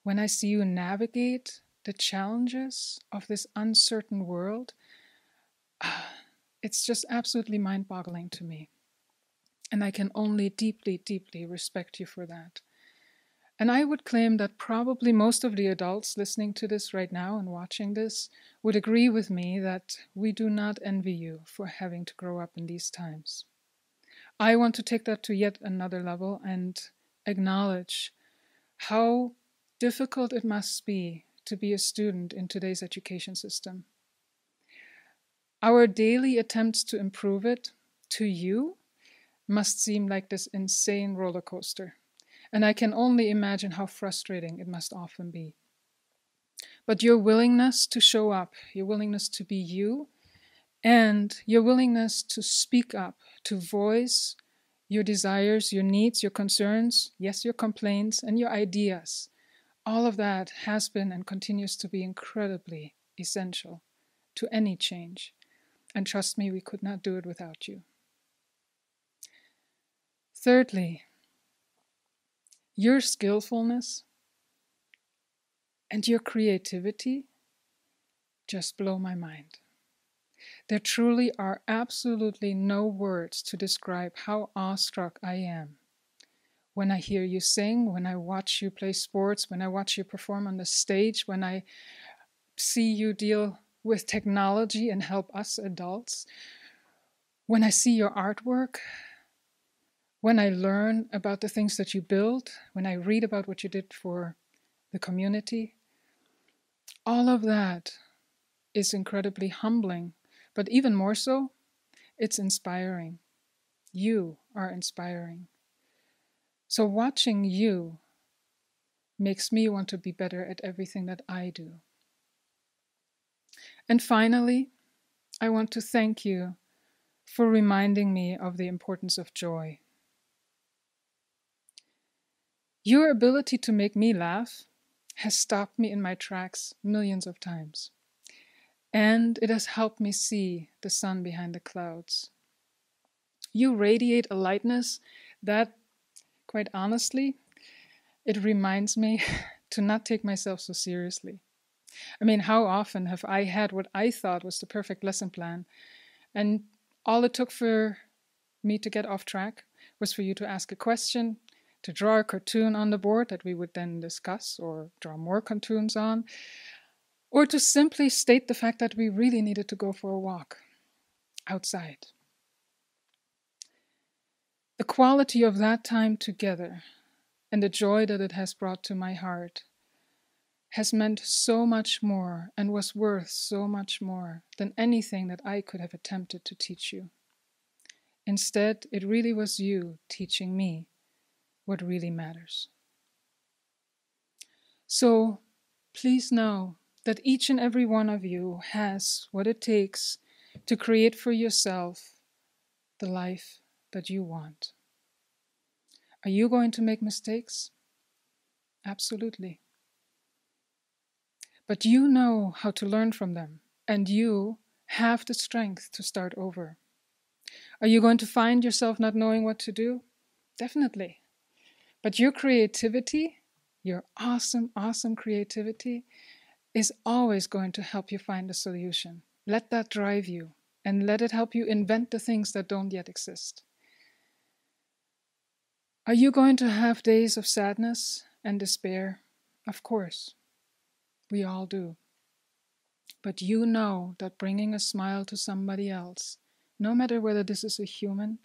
when I see you navigate the challenges of this uncertain world, it's just absolutely mind boggling to me. And I can only deeply, deeply respect you for that. And I would claim that probably most of the adults listening to this right now and watching this would agree with me that we do not envy you for having to grow up in these times. I want to take that to yet another level and acknowledge how difficult it must be to be a student in today's education system. Our daily attempts to improve it to you must seem like this insane roller coaster and I can only imagine how frustrating it must often be. But your willingness to show up, your willingness to be you, and your willingness to speak up, to voice your desires, your needs, your concerns, yes, your complaints, and your ideas, all of that has been and continues to be incredibly essential to any change. And trust me, we could not do it without you. Thirdly, your skillfulness and your creativity just blow my mind. There truly are absolutely no words to describe how awestruck I am when I hear you sing, when I watch you play sports, when I watch you perform on the stage, when I see you deal with technology and help us adults, when I see your artwork, when I learn about the things that you build, when I read about what you did for the community, all of that is incredibly humbling. But even more so, it's inspiring. You are inspiring. So watching you makes me want to be better at everything that I do. And finally, I want to thank you for reminding me of the importance of joy. Your ability to make me laugh has stopped me in my tracks millions of times. And it has helped me see the sun behind the clouds. You radiate a lightness that, quite honestly, it reminds me to not take myself so seriously. I mean, how often have I had what I thought was the perfect lesson plan, and all it took for me to get off track was for you to ask a question, to draw a cartoon on the board that we would then discuss or draw more cartoons on, or to simply state the fact that we really needed to go for a walk outside. The quality of that time together and the joy that it has brought to my heart has meant so much more and was worth so much more than anything that I could have attempted to teach you. Instead, it really was you teaching me what really matters. So please know that each and every one of you has what it takes to create for yourself the life that you want. Are you going to make mistakes? Absolutely. But you know how to learn from them and you have the strength to start over. Are you going to find yourself not knowing what to do? Definitely. But your creativity, your awesome, awesome creativity, is always going to help you find a solution. Let that drive you and let it help you invent the things that don't yet exist. Are you going to have days of sadness and despair? Of course. We all do. But you know that bringing a smile to somebody else, no matter whether this is a human,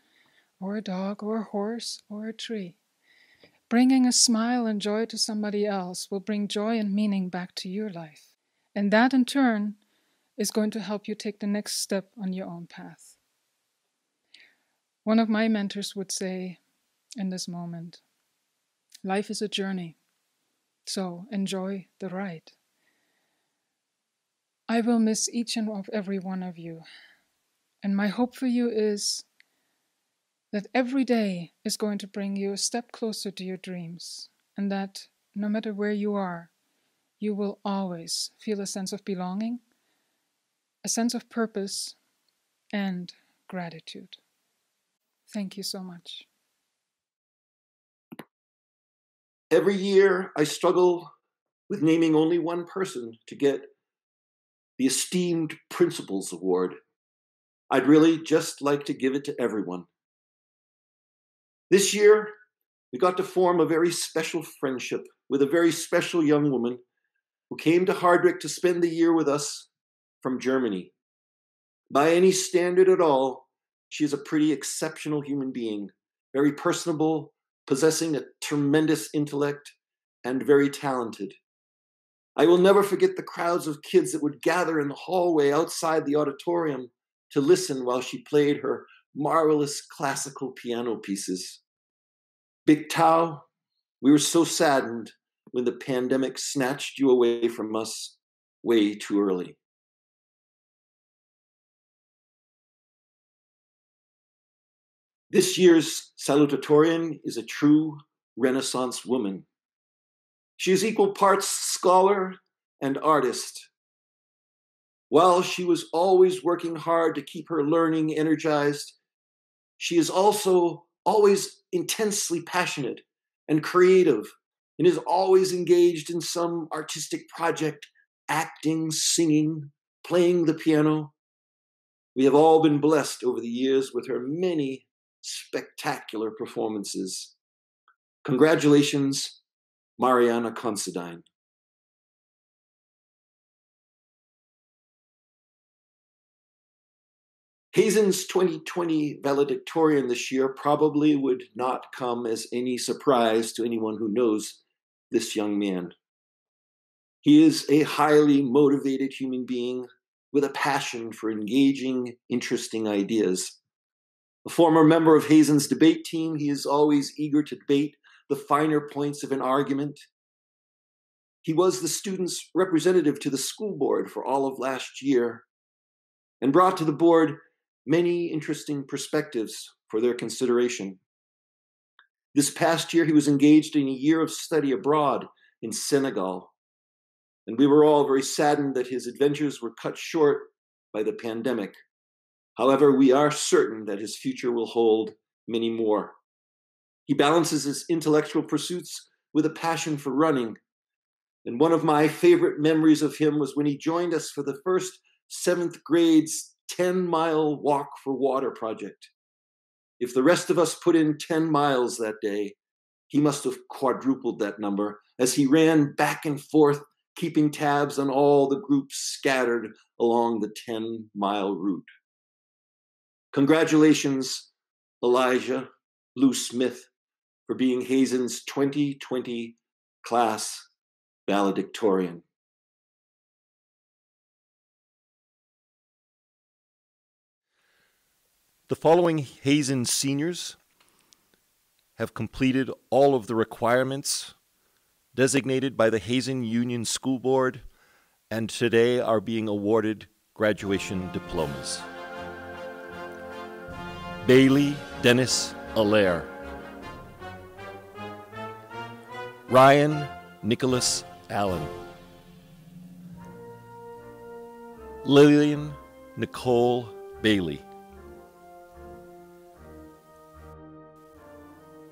or a dog, or a horse, or a tree, bringing a smile and joy to somebody else will bring joy and meaning back to your life. And that in turn is going to help you take the next step on your own path. One of my mentors would say in this moment life is a journey, so enjoy the ride. I will miss each and every one of you. And my hope for you is that every day is going to bring you a step closer to your dreams, and that no matter where you are, you will always feel a sense of belonging, a sense of purpose, and gratitude. Thank you so much. Every year, I struggle with naming only one person to get the esteemed Principals Award. I'd really just like to give it to everyone. This year, we got to form a very special friendship with a very special young woman who came to Hardwick to spend the year with us from Germany. By any standard at all, she is a pretty exceptional human being, very personable, possessing a tremendous intellect, and very talented. I will never forget the crowds of kids that would gather in the hallway outside the auditorium to listen while she played her marvelous classical piano pieces. Big Tao, we were so saddened when the pandemic snatched you away from us way too early. This year's salutatorian is a true Renaissance woman she is equal parts scholar and artist. While she was always working hard to keep her learning energized, she is also always intensely passionate and creative and is always engaged in some artistic project, acting, singing, playing the piano. We have all been blessed over the years with her many spectacular performances. Congratulations Mariana Considine. Hazen's 2020 valedictorian this year probably would not come as any surprise to anyone who knows this young man. He is a highly motivated human being with a passion for engaging, interesting ideas. A former member of Hazen's debate team, he is always eager to debate the finer points of an argument. He was the student's representative to the school board for all of last year and brought to the board many interesting perspectives for their consideration. This past year, he was engaged in a year of study abroad in Senegal, and we were all very saddened that his adventures were cut short by the pandemic. However, we are certain that his future will hold many more. He balances his intellectual pursuits with a passion for running. And one of my favorite memories of him was when he joined us for the first seventh grade's 10 mile walk for water project. If the rest of us put in 10 miles that day, he must have quadrupled that number as he ran back and forth, keeping tabs on all the groups scattered along the 10 mile route. Congratulations, Elijah Lou Smith, for being Hazen's 2020 class valedictorian. The following Hazen seniors have completed all of the requirements designated by the Hazen Union School Board and today are being awarded graduation diplomas. Bailey Dennis Allaire. Ryan Nicholas Allen. Lillian Nicole Bailey.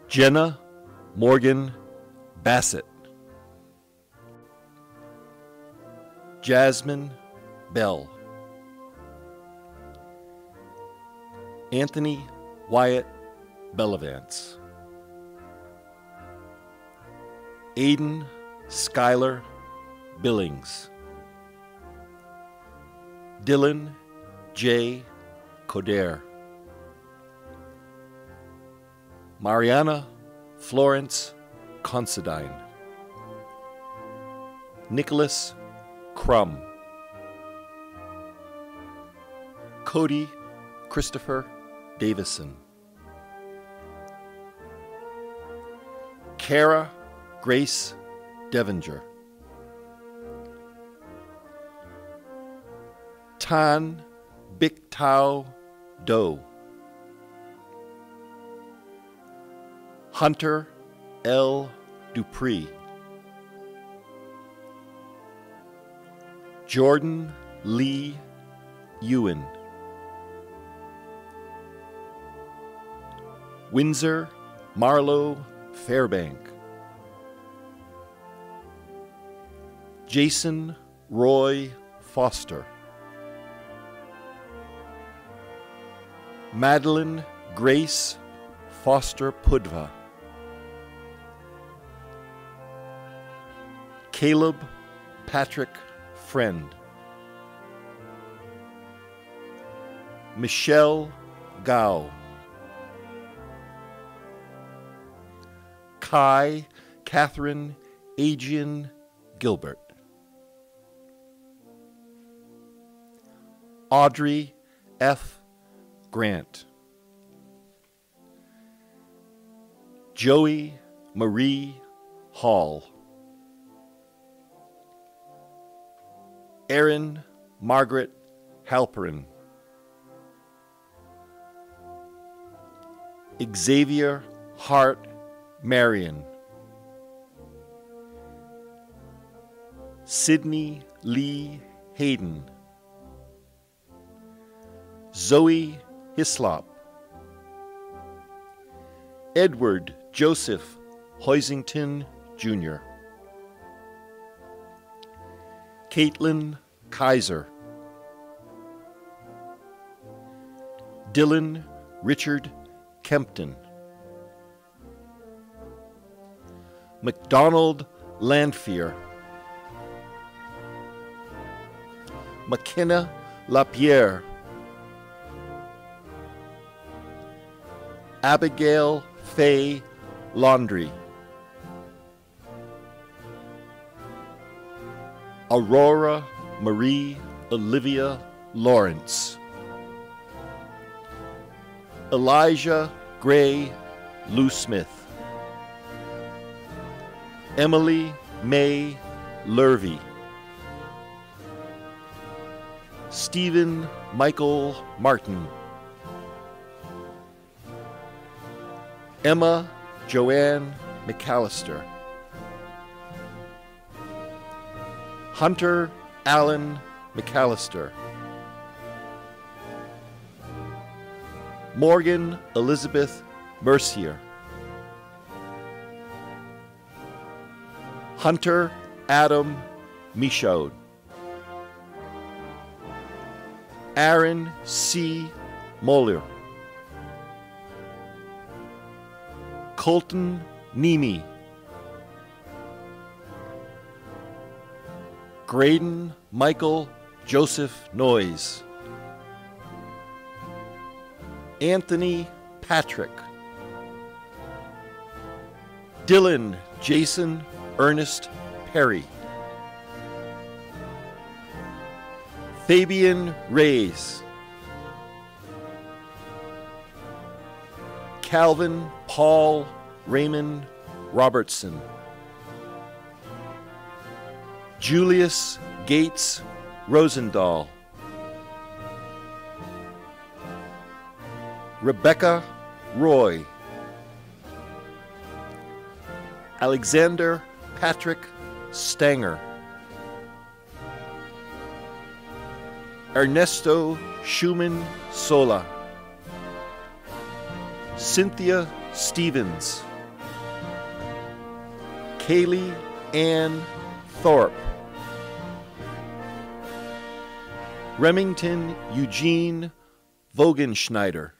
Jenna Morgan Bassett. Jasmine Bell. Anthony Wyatt Bellavance. Aiden Schuyler Billings. Dylan J. Coder. Mariana Florence Considine. Nicholas Crum. Cody Christopher Davison. Kara Grace Devinger. Tan Big Tao Do. Hunter L. Dupree. Jordan Lee Ewan. Windsor Marlowe Fairbank. Jason Roy Foster. Madeline Grace Foster Pudva. Caleb Patrick Friend. Michelle Gao. Kai Catherine Agian Gilbert. Audrey F. Grant. Joey Marie Hall. Erin Margaret Halperin. Xavier Hart Marion. Sydney Lee Hayden. Zoe Hislop. Edward Joseph Hoisington Jr. Caitlin Kaiser. Dylan Richard Kempton. McDonald Landfear. McKenna Lapierre. Abigail Faye Landry. Aurora Marie Olivia Lawrence. Elijah Gray Lou Smith. Emily May Lurvy. Stephen Michael Martin. Emma Joanne McAllister. Hunter Allen McAllister. Morgan Elizabeth Mercier. Hunter Adam Michaud. Aaron C. Moller. Colton Nemi. Graydon Michael Joseph Noyes. Anthony Patrick. Dylan Jason Ernest Perry. Fabian Reyes. Calvin Paul Raymond Robertson. Julius Gates Rosendahl. Rebecca Roy. Alexander Patrick Stanger. Ernesto Schumann Sola, Cynthia Stevens, Kaylee Ann Thorpe, Remington Eugene Vogenschneider,